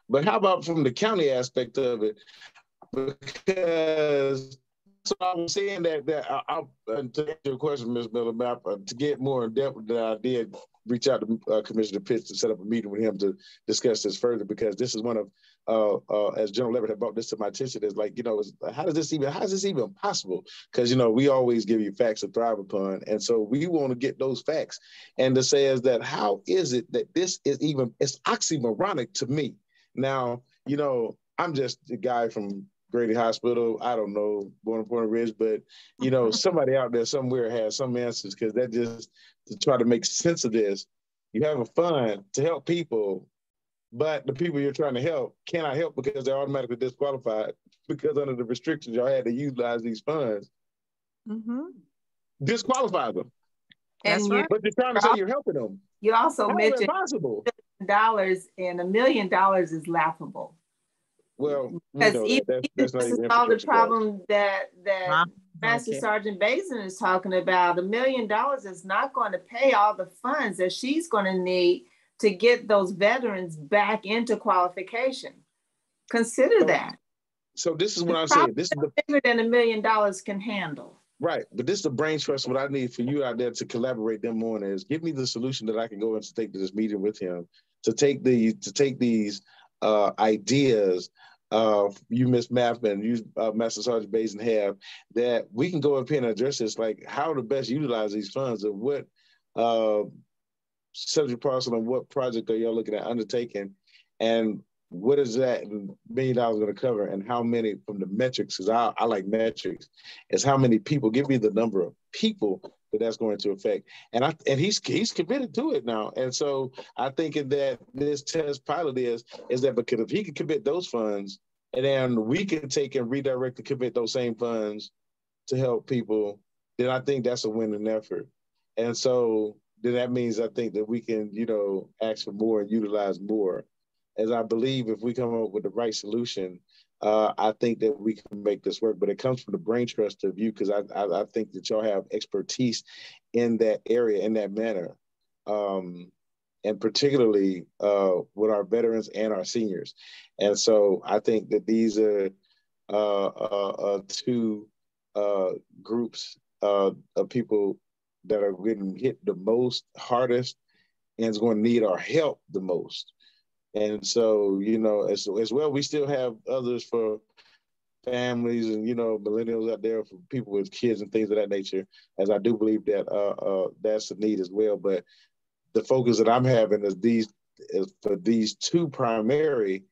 But how about from the county aspect of it? Because so I was saying that that I, I, to answer your question, Ms. Miller, uh, to get more in depth than I did reach out to uh, Commissioner Pitts to set up a meeting with him to discuss this further because this is one of, uh, uh, as General Leverett had brought this to my attention, is like, you know, how does this even, how is this even possible? Because, you know, we always give you facts to thrive upon. And so we want to get those facts and to say is that how is it that this is even, it's oxymoronic to me. Now, you know, I'm just a guy from Grady Hospital. I don't know, Born in Point Ridge, but you know, somebody out there somewhere has some answers because that just to try to make sense of this. You have a fund to help people, but the people you're trying to help cannot help because they're automatically disqualified because under the restrictions y'all had to utilize these funds. Mm-hmm. Disqualify them. And right. But you're trying to say you're helping them. You also How mentioned possible? dollars and a million dollars is laughable. Well, because you know, that's, that's this is all the problem that that Master okay. Sergeant Basin is talking about. A million dollars is not going to pay all the funds that she's going to need to get those veterans back into qualification. Consider so, that. So this is what I'm saying. This is the bigger than a million dollars can handle. Right, but this is the brain trust. What I need for you out there to collaborate them on is give me the solution that I can go and take to this meeting with him to take the to take these uh, ideas uh, you Miss Math and you uh, Master Sergeant Basin have that we can go up here and address this, like how to best utilize these funds and what uh, subject parcel and what project are y'all looking at undertaking and what is that million dollars going to cover and how many from the metrics because I, I like metrics is how many people give me the number of people that that's going to affect. And I and he's he's committed to it now. And so I think that this test pilot is is that because if he can commit those funds, and then we can take and redirect and commit those same funds to help people, then I think that's a winning effort. And so then that means I think that we can, you know, ask for more and utilize more. As I believe if we come up with the right solution, uh, I think that we can make this work. But it comes from the brain trust of you because I, I, I think that y'all have expertise in that area in that manner, um, and particularly uh, with our veterans and our seniors. And so I think that these are uh, uh, uh two uh, groups of people that are getting hit the most hardest and is going to need our help the most. And so, you know, as, as well, we still have others for families and, you know, millennials out there for people with kids and things of that nature, as I do believe that uh, uh, that's a need as well. But the focus that I'm having is these is for these two primary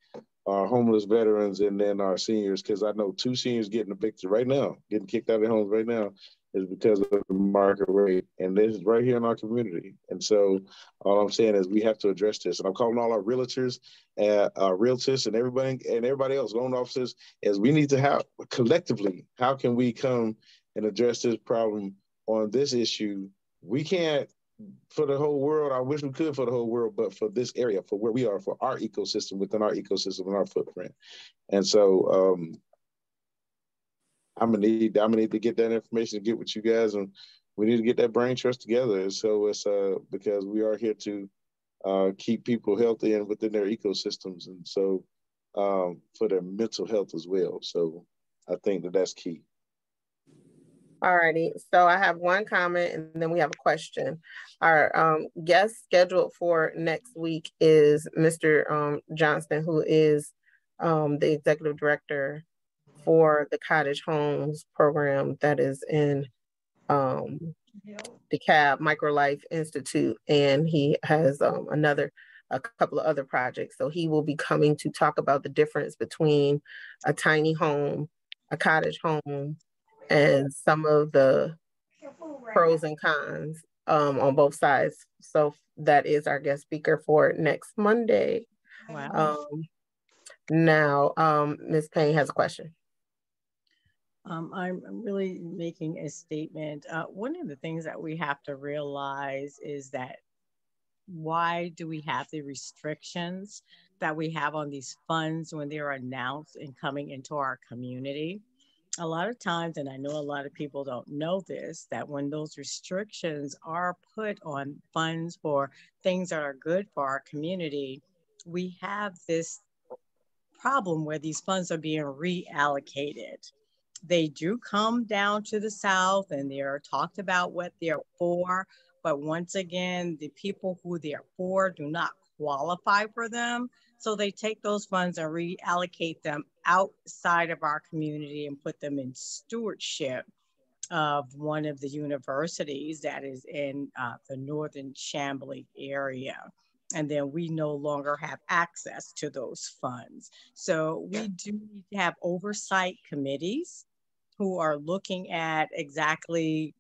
our homeless veterans and then our seniors, because I know two seniors getting evicted right now, getting kicked out of their homes right now, is because of the market rate. And this is right here in our community. And so all I'm saying is we have to address this. And I'm calling all our realtors, uh, our realtors and everybody and everybody else, loan officers, is we need to have collectively, how can we come and address this problem on this issue? We can't for the whole world. I wish we could for the whole world, but for this area, for where we are, for our ecosystem, within our ecosystem and our footprint. And so um, I'm gonna need I'm gonna need to get that information to get with you guys, and we need to get that brain trust together. So it's uh because we are here to uh, keep people healthy and within their ecosystems, and so um, for their mental health as well. So I think that that's key. All righty. So I have one comment and then we have a question. Our um, guest scheduled for next week is Mr. Um, Johnston, who is um, the executive director for the cottage homes program that is in um, DeKalb Microlife Institute, and he has um, another a couple of other projects. So he will be coming to talk about the difference between a tiny home, a cottage home, and some of the pros and cons um, on both sides. So that is our guest speaker for next Monday. Wow. Um, now, um, Ms. Payne has a question. Um, I'm really making a statement. Uh, one of the things that we have to realize is that why do we have the restrictions that we have on these funds when they're announced and coming into our community? A lot of times, and I know a lot of people don't know this, that when those restrictions are put on funds for things that are good for our community, we have this problem where these funds are being reallocated they do come down to the South and they're talked about what they're for. But once again, the people who they're for do not qualify for them. So they take those funds and reallocate them outside of our community and put them in stewardship of one of the universities that is in uh, the northern Chamblee area. and then we no longer have access to those funds. So we do need to have oversight committees who are looking at exactly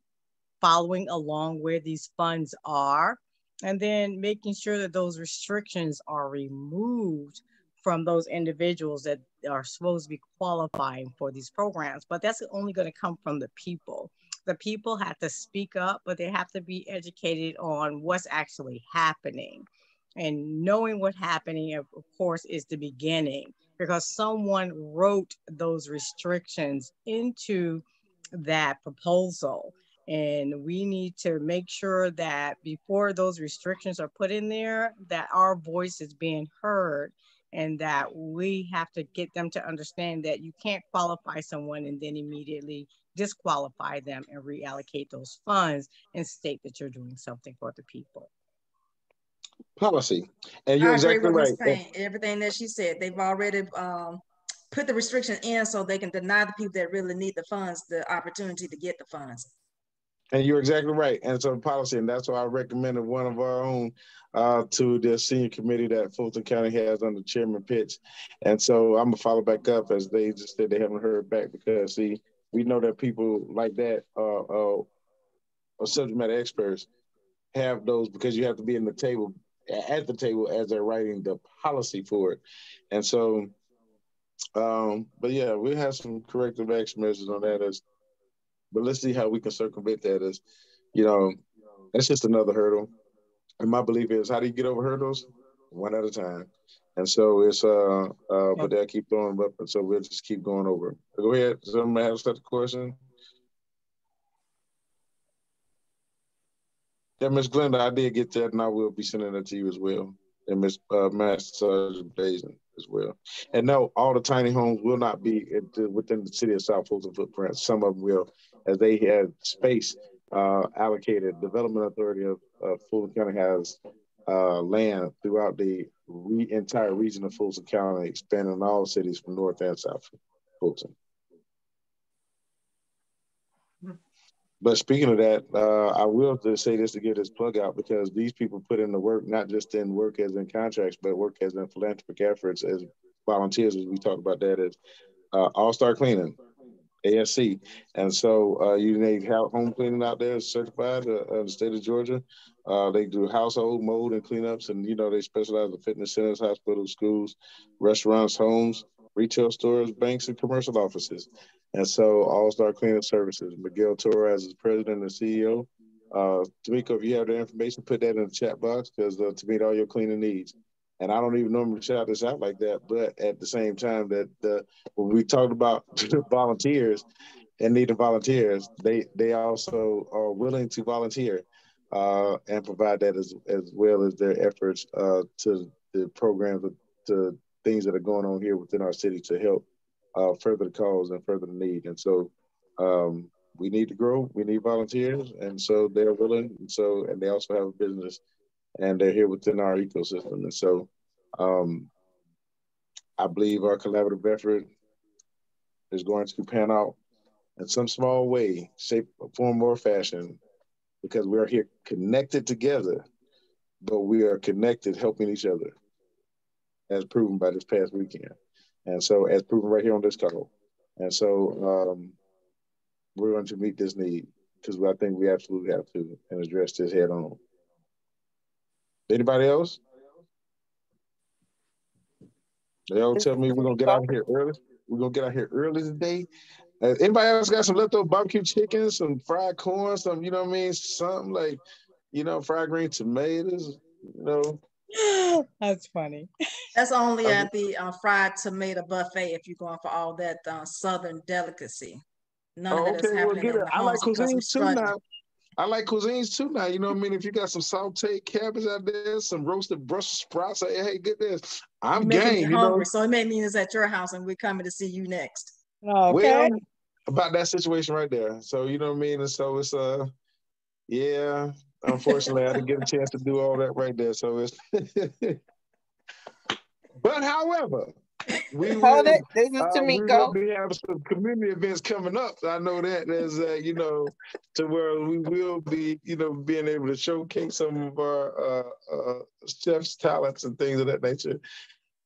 following along where these funds are, and then making sure that those restrictions are removed from those individuals that are supposed to be qualifying for these programs. But that's only going to come from the people. The people have to speak up, but they have to be educated on what's actually happening. And knowing what's happening, of course, is the beginning because someone wrote those restrictions into that proposal. And we need to make sure that before those restrictions are put in there, that our voice is being heard and that we have to get them to understand that you can't qualify someone and then immediately disqualify them and reallocate those funds and state that you're doing something for the people. Policy. And you're exactly right. Everything that she said, they've already um, put the restriction in so they can deny the people that really need the funds the opportunity to get the funds. And you're exactly right. And it's a policy, and that's why I recommended one of our own uh, to the senior committee that Fulton County has under Chairman Pitts. And so I'm gonna follow back up as they just said they haven't heard back because see, we know that people like that uh, uh, or subject matter experts have those because you have to be in the table at the table as they're writing the policy for it. And so, um, but yeah, we have some corrective action measures on that as but let's see how we can circumvent that. As you know, that's just another hurdle. And my belief is, how do you get over hurdles? One at a time. And so it's uh uh, but they'll keep throwing them up, and so we'll just keep going over. Go ahead. Somebody have a question. Yeah, Miss Glenda, I did get that, and I will be sending it to you as well. And Miss uh, Master Sergeant as well. And no, all the tiny homes will not be the, within the city of South Fulton footprint. Some of them will, as they have space uh, allocated. Development Authority of, of Fulton County has uh, land throughout the re- entire region of Fulton County, expanding all cities from north and south Fulton. But speaking of that, uh, I will just say this to get this plug out because these people put in the work, not just in work as in contracts, but work as in philanthropic efforts as volunteers, as we talked about that as uh, All Star Cleaning, ASC. And so uh, you need home cleaning out there certified uh, in the state of Georgia. Uh, they do household mold and cleanups, and you know they specialize in fitness centers, hospitals, schools, restaurants, homes, retail stores, banks, and commercial offices. And so All Star Cleaning Services, Miguel Torres is president and CEO. Uh, Tamiko, if you have the information, put that in the chat box because uh, to meet all your cleaning needs. And I don't even normally shout this out like that, but at the same time, that uh, when we talked about volunteers and needing volunteers, they they also are willing to volunteer uh, and provide that as as well as their efforts uh, to the programs to things that are going on here within our city to help uh, further the cause and further the need. And so um, we need to grow. We need volunteers, and so they're willing. And so and they also have a business, and they're here within our ecosystem. And so um, I believe our collaborative effort is going to pan out in some small way, shape, form, or fashion, because we are here connected together, but we are connected helping each other, as proven by this past weekend. And so, as proven right here on this call. And so, um, we're going to meet this need because I think we absolutely have to and address this head on. Anybody else? They all tell me we're gonna get out here early. We're gonna get out here early today. Uh, anybody else got some leftover barbecue chicken, some fried corn, some you know what I mean, something like you know fried green tomatoes, you know. That's funny. That's only at the uh, fried tomato buffet if you're going for all that uh, southern delicacy. None oh, of that okay, is happening. Well, I like cuisines too now. I like cuisines too now. You know what I mean? If you got some sauteed cabbage out there, some roasted Brussels sprouts, hey, hey goodness, I'm game. You hungry, know? so it may mean it's at your house and we're coming to see you next. Okay. Well, about that situation right there. So you know what I mean? And so it's uh yeah, unfortunately I didn't get a chance to do all that right there. So it's but however, we Hold will, it. This is uh, Tamiko. We have some community events coming up. I know that there's, uh, you know, to where we will be, you know, being able to showcase some of our uh, uh, chefs' talents and things of that nature.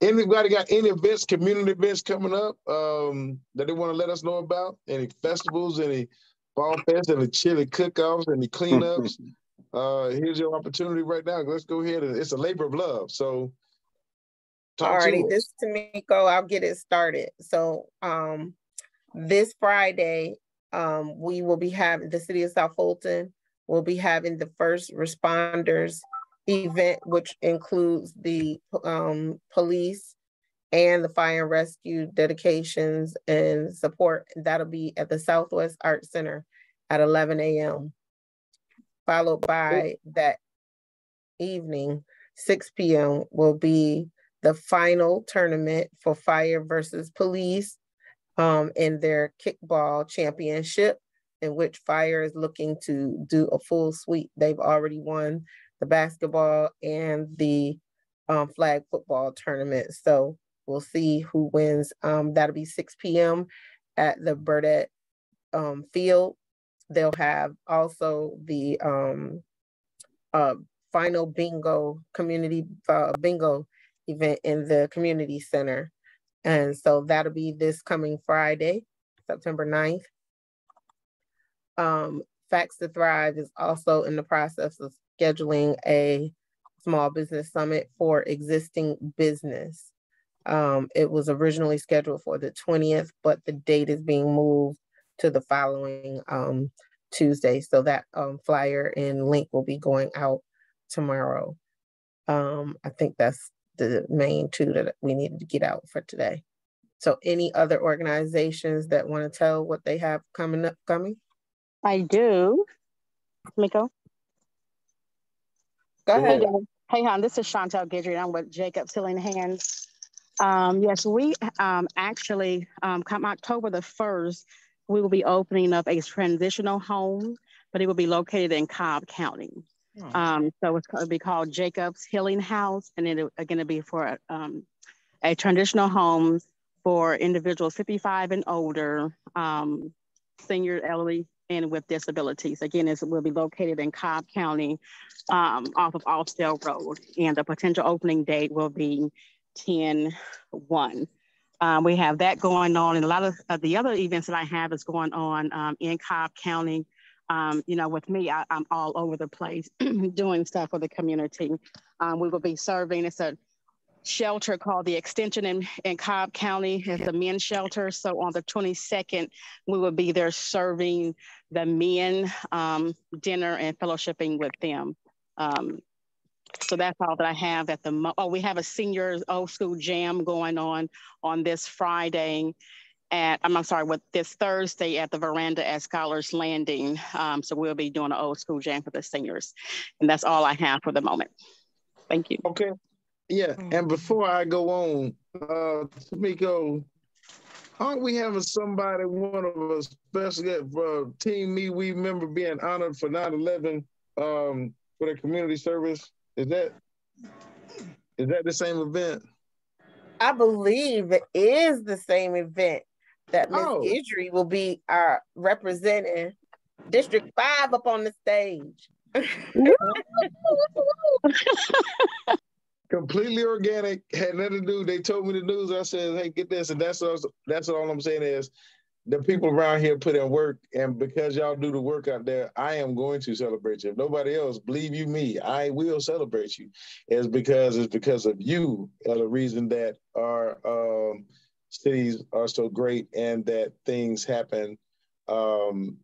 Anybody got any events, community events coming up um, that they want to let us know about? Any festivals, any fall fest, any chili cook-offs, any cleanups? Uh, here's your opportunity right now. Let's go ahead and it's a labor of love. So Alrighty, this is Tamiko. I'll get it started. So um, this Friday, um, we will be having the city of South Fulton will be having the first responders event, which includes the um, police and the fire and rescue dedications and support. That'll be at the Southwest Art Center at 11 a.m. Followed by that evening, 6 p.m. will be the final tournament for fire versus police um, in their kickball championship, in which fire is looking to do a full sweep. They've already won the basketball and the um, flag football tournament. So we'll see who wins. Um, that'll be 6 p.m. at the Burdett um, Field. They'll have also the um, uh, final bingo, community uh, bingo event in the community center. And so that'll be this coming Friday, September 9th. Um, Facts to Thrive is also in the process of scheduling a small business summit for existing business. Um, it was originally scheduled for the 20th, but the date is being moved to the following um, Tuesday. So that um, flyer and link will be going out tomorrow. Um, I think that's the main two that we needed to get out for today. So any other organizations that want to tell what they have coming up coming? I do. Miko. Go ahead. Hey, hon, this is Chantel Guidry. I'm with Jacob's Healing Hands. Um, yes, we um, actually, um, come October the 1st, we will be opening up a transitional home, but it will be located in Cobb County. Oh. Um, so it's going to be called Jacob's Healing House, and it's going to be for um, a traditional home for individuals 55 and older, um, senior, elderly, and with disabilities. Again, it will be located in Cobb County um, off of Austell Road, and the potential opening date will be 10 1. Um, we have that going on, and a lot of uh, the other events that I have is going on um, in Cobb County um, you know, with me, I, am all over the place doing stuff for the community. Um, we will be serving, it's a shelter called the Extension in, in Cobb County. It's a men's shelter. So on the 22nd, we will be there serving the men um, dinner and fellowshipping with them. Um, so that's all that I have at the mo- oh we have a senior old school jam going on on this Friday at, I'm, I'm sorry, with this Thursday at the veranda at Scholars Landing. Um, so we'll be doing an old school jam for the seniors. And that's all I have for the moment. Thank you. Okay. Yeah. And before I go on, uh, Tamiko, aren't we having somebody, one of us, especially uh, Team Me, we remember being honored for 9 11 um, for their community service? Is that is that the same event? I believe it is the same event that Miss oh. Idri will be our representing District 5 up on the stage. Completely organic, had nothing to do. They told me the news. I said, "Hey, get this," and that's all. That's all I'm saying is, the people around here put in work, and because y'all do the work out there, I am going to celebrate you. If nobody else, believe you me, I will celebrate you. It's because it's because of you, are the reason that our um, cities are so great and that things happen um,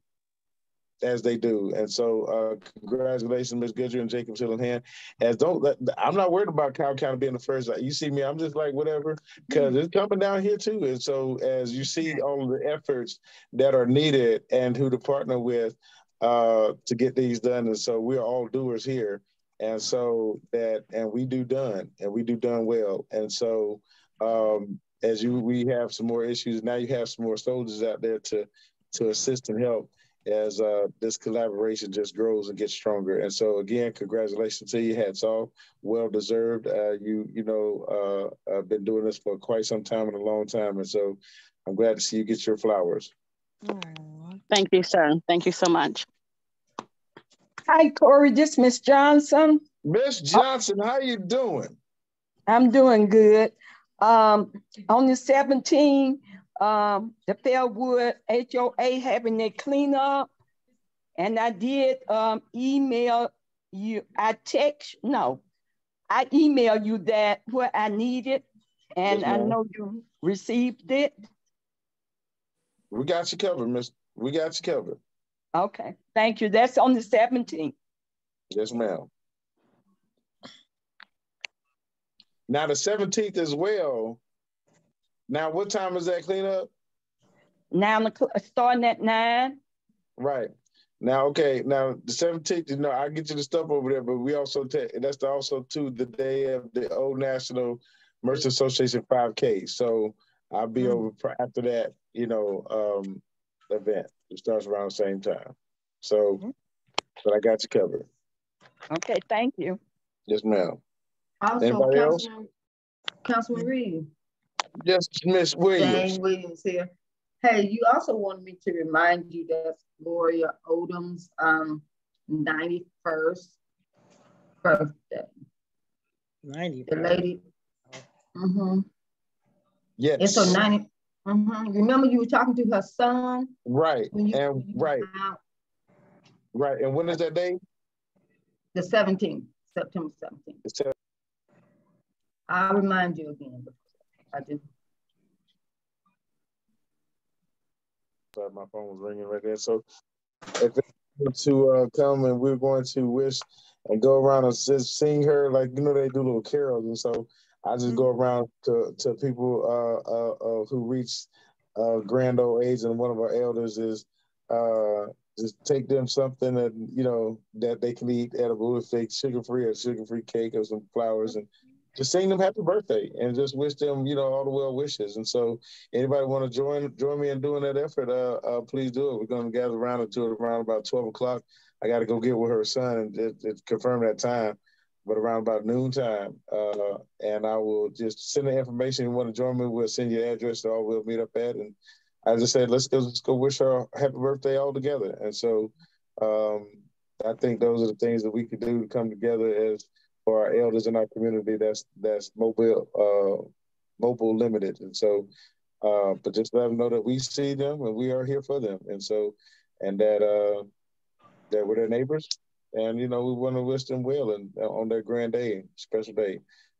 as they do. And so, uh, congratulations, Ms. Goodger and Jacob Hand. As don't, I'm not worried about Cobb County being the first. You see me, I'm just like whatever, because it's coming down here too. And so, as you see all the efforts that are needed and who to partner with uh, to get these done, and so we're all doers here. And so that, and we do done, and we do done well. And so, um, as you we have some more issues now you have some more soldiers out there to to assist and help as uh, this collaboration just grows and gets stronger. And so again, congratulations to you. Hats off. Well deserved. Uh, you you know uh, I've been doing this for quite some time and a long time, and so I'm glad to see you get your flowers. Thank you, sir. Thank you so much. Hi, Corey. This Miss Johnson. Miss Johnson, how you doing? I'm doing good. Um, on the 17th, um, the Fairwood HOA having their cleanup, and I did um, email you. I text no, I emailed you that what I needed, and yes, I know you received it. We got you covered, Miss. We got you covered. Okay, thank you. That's on the 17th. Yes, ma'am. Now the 17th as well. Now, what time is that cleanup? Nine o'clock, starting at nine. Right. Now, okay. Now the 17th, you know, I get you the stuff over there, but we also take that's the, also too the day of the Old National Merchant Association 5K. So I'll be mm-hmm. over after that, you know, um, event. It starts around the same time. So, mm-hmm. but I got you covered. Okay, thank you. Yes, ma'am. Also, Anybody Councilman, else? Councilman Reed. Yes, Miss Williams. Jane Williams here. Hey, you also wanted me to remind you that Gloria Odom's um 91st birthday. 90. The lady. Mm-hmm. Yes. It's her 90. Mm-hmm. Remember you were talking to her son? Right. You, and right. Right. And when is that day? The 17th, September 17th. I'll remind you again. I do. Sorry, my phone was ringing right there. So if to uh, come and we're going to wish and go around and just sing her like you know they do little carols and so I just mm-hmm. go around to to people uh, uh, uh, who reach uh, grand old age and one of our elders is uh, just take them something that you know that they can eat edible if they sugar free or sugar free cake or some flowers and just sing them happy birthday and just wish them, you know, all the well wishes. And so, anybody want to join join me in doing that effort? Uh, uh, please do it. We're going to gather around until around about twelve o'clock. I got to go get with her son and it, it confirm that time, but around about noon time. Uh, and I will just send the information. You want to join me? We'll send you the address that all we'll meet up at. And I just said, let's go, let's go wish her happy birthday all together. And so, um, I think those are the things that we could do to come together as for our elders in our community that's that's mobile uh, mobile limited, and so. Uh, but just let them know that we see them and we are here for them, and so, and that uh, that we're their neighbors, and you know we want to wish them well and uh, on their grand day, special day.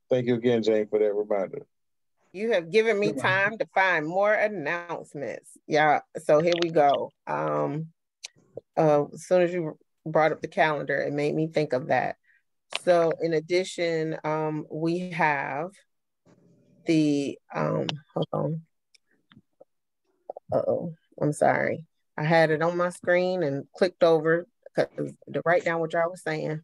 Thank you again, Jane, for that reminder. You have given me time to find more announcements. Yeah, so here we go. Um, uh, as soon as you brought up the calendar, it made me think of that. So in addition, um, we have the, um, hold on. Uh-oh, I'm sorry. I had it on my screen and clicked over to write down what y'all was saying.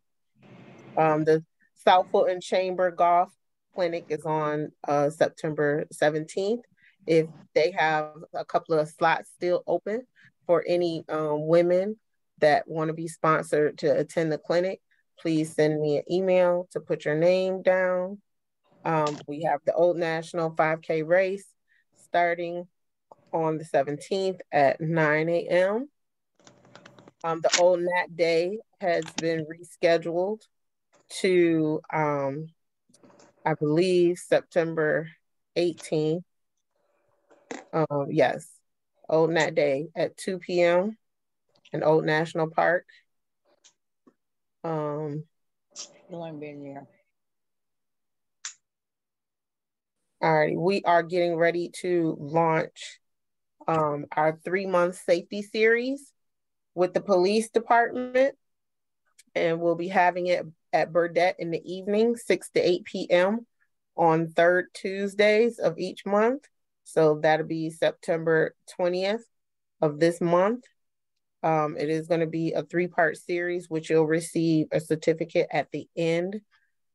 Um, the South Fulton Chamber Golf Clinic is on uh, September 17th. If they have a couple of slots still open for any um, women that want to be sponsored to attend the clinic, please send me an email to put your name down. Um, we have the Old National 5K race starting on the 17th at 9 a.m. Um, the Old Nat Day has been rescheduled to, um, I believe, September 18th. Um, yes, Old Nat Day at 2 p.m. in Old National Park. Um, been there. All right, we are getting ready to launch um, our three month safety series with the police department, and we'll be having it at Burdett in the evening, 6 to 8 p.m. on third Tuesdays of each month. So that'll be September 20th of this month. Um, it is going to be a three part series, which you'll receive a certificate at the end.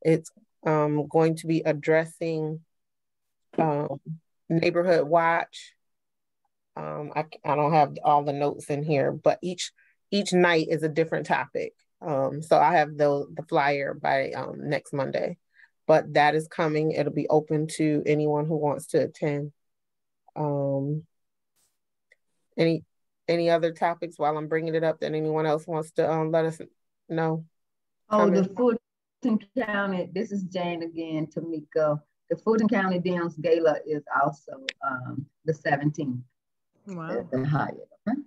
It's um, going to be addressing um, neighborhood watch, Um, I, I don't have all the notes in here, but each each night is a different topic. Um, so I have the the flyer by um, next Monday, but that is coming. It'll be open to anyone who wants to attend. Um, any any other topics while I'm bringing it up that anyone else wants to um, let us know? Oh, the Fulton County. This is Jane again, Tamika. The Fulton County Dems Gala is also um, the 17th. Wow. At the Hyatt. Okay.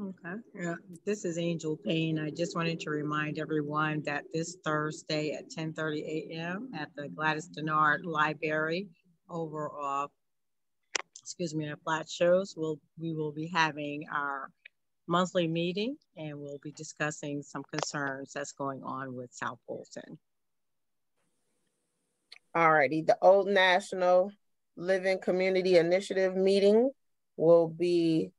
Okay. Yeah. This is Angel Payne. I just wanted to remind everyone that this Thursday at 10:30 a.m. at the Gladys Dennard Library over off, excuse me, at Flat Shoals, we'll, we will be having our monthly meeting and we'll be discussing some concerns that's going on with South Fulton. All righty. The Old National Living Community Initiative meeting will be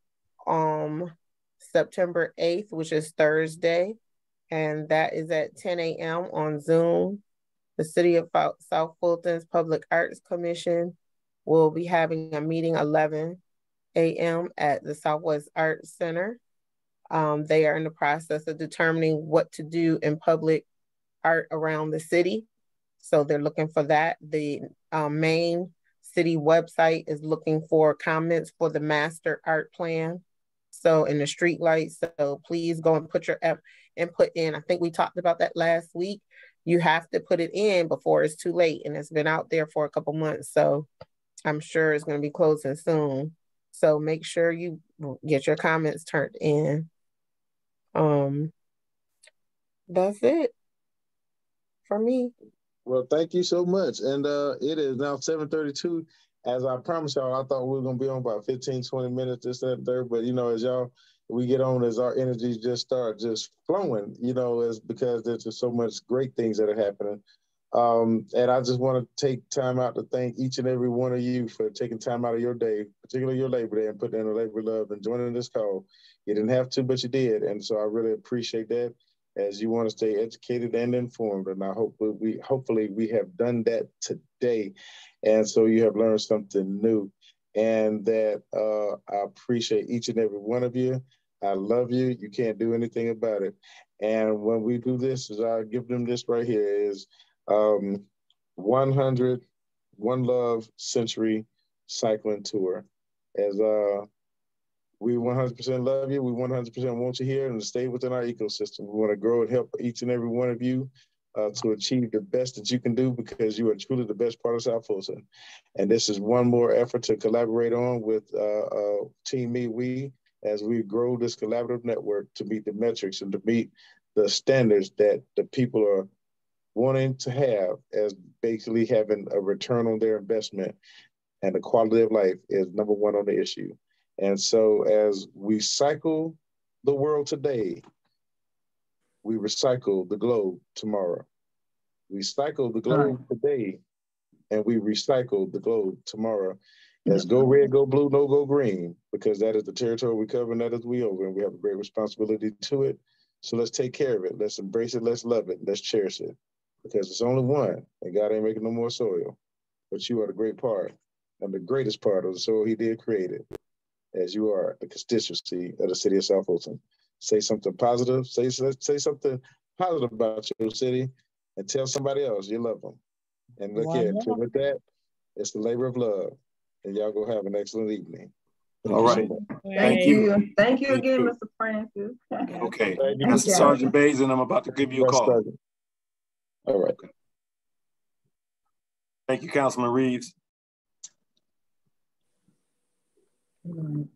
um September 8th, which is Thursday, and that is at 10 a.m. on Zoom. The City of South Fulton's Public Arts Commission will be having a meeting 11 a.m. at the Southwest Arts Center. Um, they are in the process of determining what to do in public art around the city. So they're looking for that. The um, main city website is looking for comments for the master art plan. So in the street lights, so please go and put your input in. I think we talked about that last week. You have to put it in before it's too late and it's been out there for a couple months. So I'm sure it's going to be closing soon. So make sure you get your comments turned in. Um, that's it for me. Well, thank you so much. And uh, it is now 732. As I promised y'all, I thought we were going to be on about 15, 20 minutes, this, that, third. But, you know, as y'all, we get on as our energies just start just flowing, you know, is because there's just so much great things that are happening. Um, and I just want to take time out to thank each and every one of you for taking time out of your day, particularly your Labor Day, and putting in a labor love and joining this call. You didn't have to, but you did. And so I really appreciate that as you want to stay educated and informed. And I hope we hopefully we have done that today. And so you have learned something new. And that uh, I appreciate each and every one of you. I love you. You can't do anything about it. And when we do this, is I give them this right here is um, 100 One Love Century Cycling Tour. As uh, we 100% love you. We 100% want you here and to stay within our ecosystem. We want to grow and help each and every one of you uh, to achieve the best that you can do because you are truly the best part of South Fulton. And this is one more effort to collaborate on with uh, uh, Team MeWe as we grow this collaborative network to meet the metrics and to meet the standards that the people are wanting to have as basically having a return on their investment and the quality of life is number one on the issue. And so as we cycle the world today, we recycle the globe tomorrow. We cycle the globe right. today and we recycle the globe tomorrow. Let's go red, go blue, no go green, because that is the territory we cover and that is we over, and we have a great responsibility to it. So let's take care of it. Let's embrace it. Let's love it. Let's cherish it, because it's only one, and God ain't making no more soil. But you are the great part and the greatest part of the soil He did create it as you are the constituency of the city of South Fulton. Say something positive, say, say something positive about your city, and tell somebody else you love them. And look here, with that, it's the labor of love. And y'all go have an excellent evening. Thank All right. So Thank, Thank you. you. Thank you again, Mr. Francis. okay. Mr. Sergeant and I'm about to give you a call. All right. Thank you, Councilman Reeves. Mm -hmm.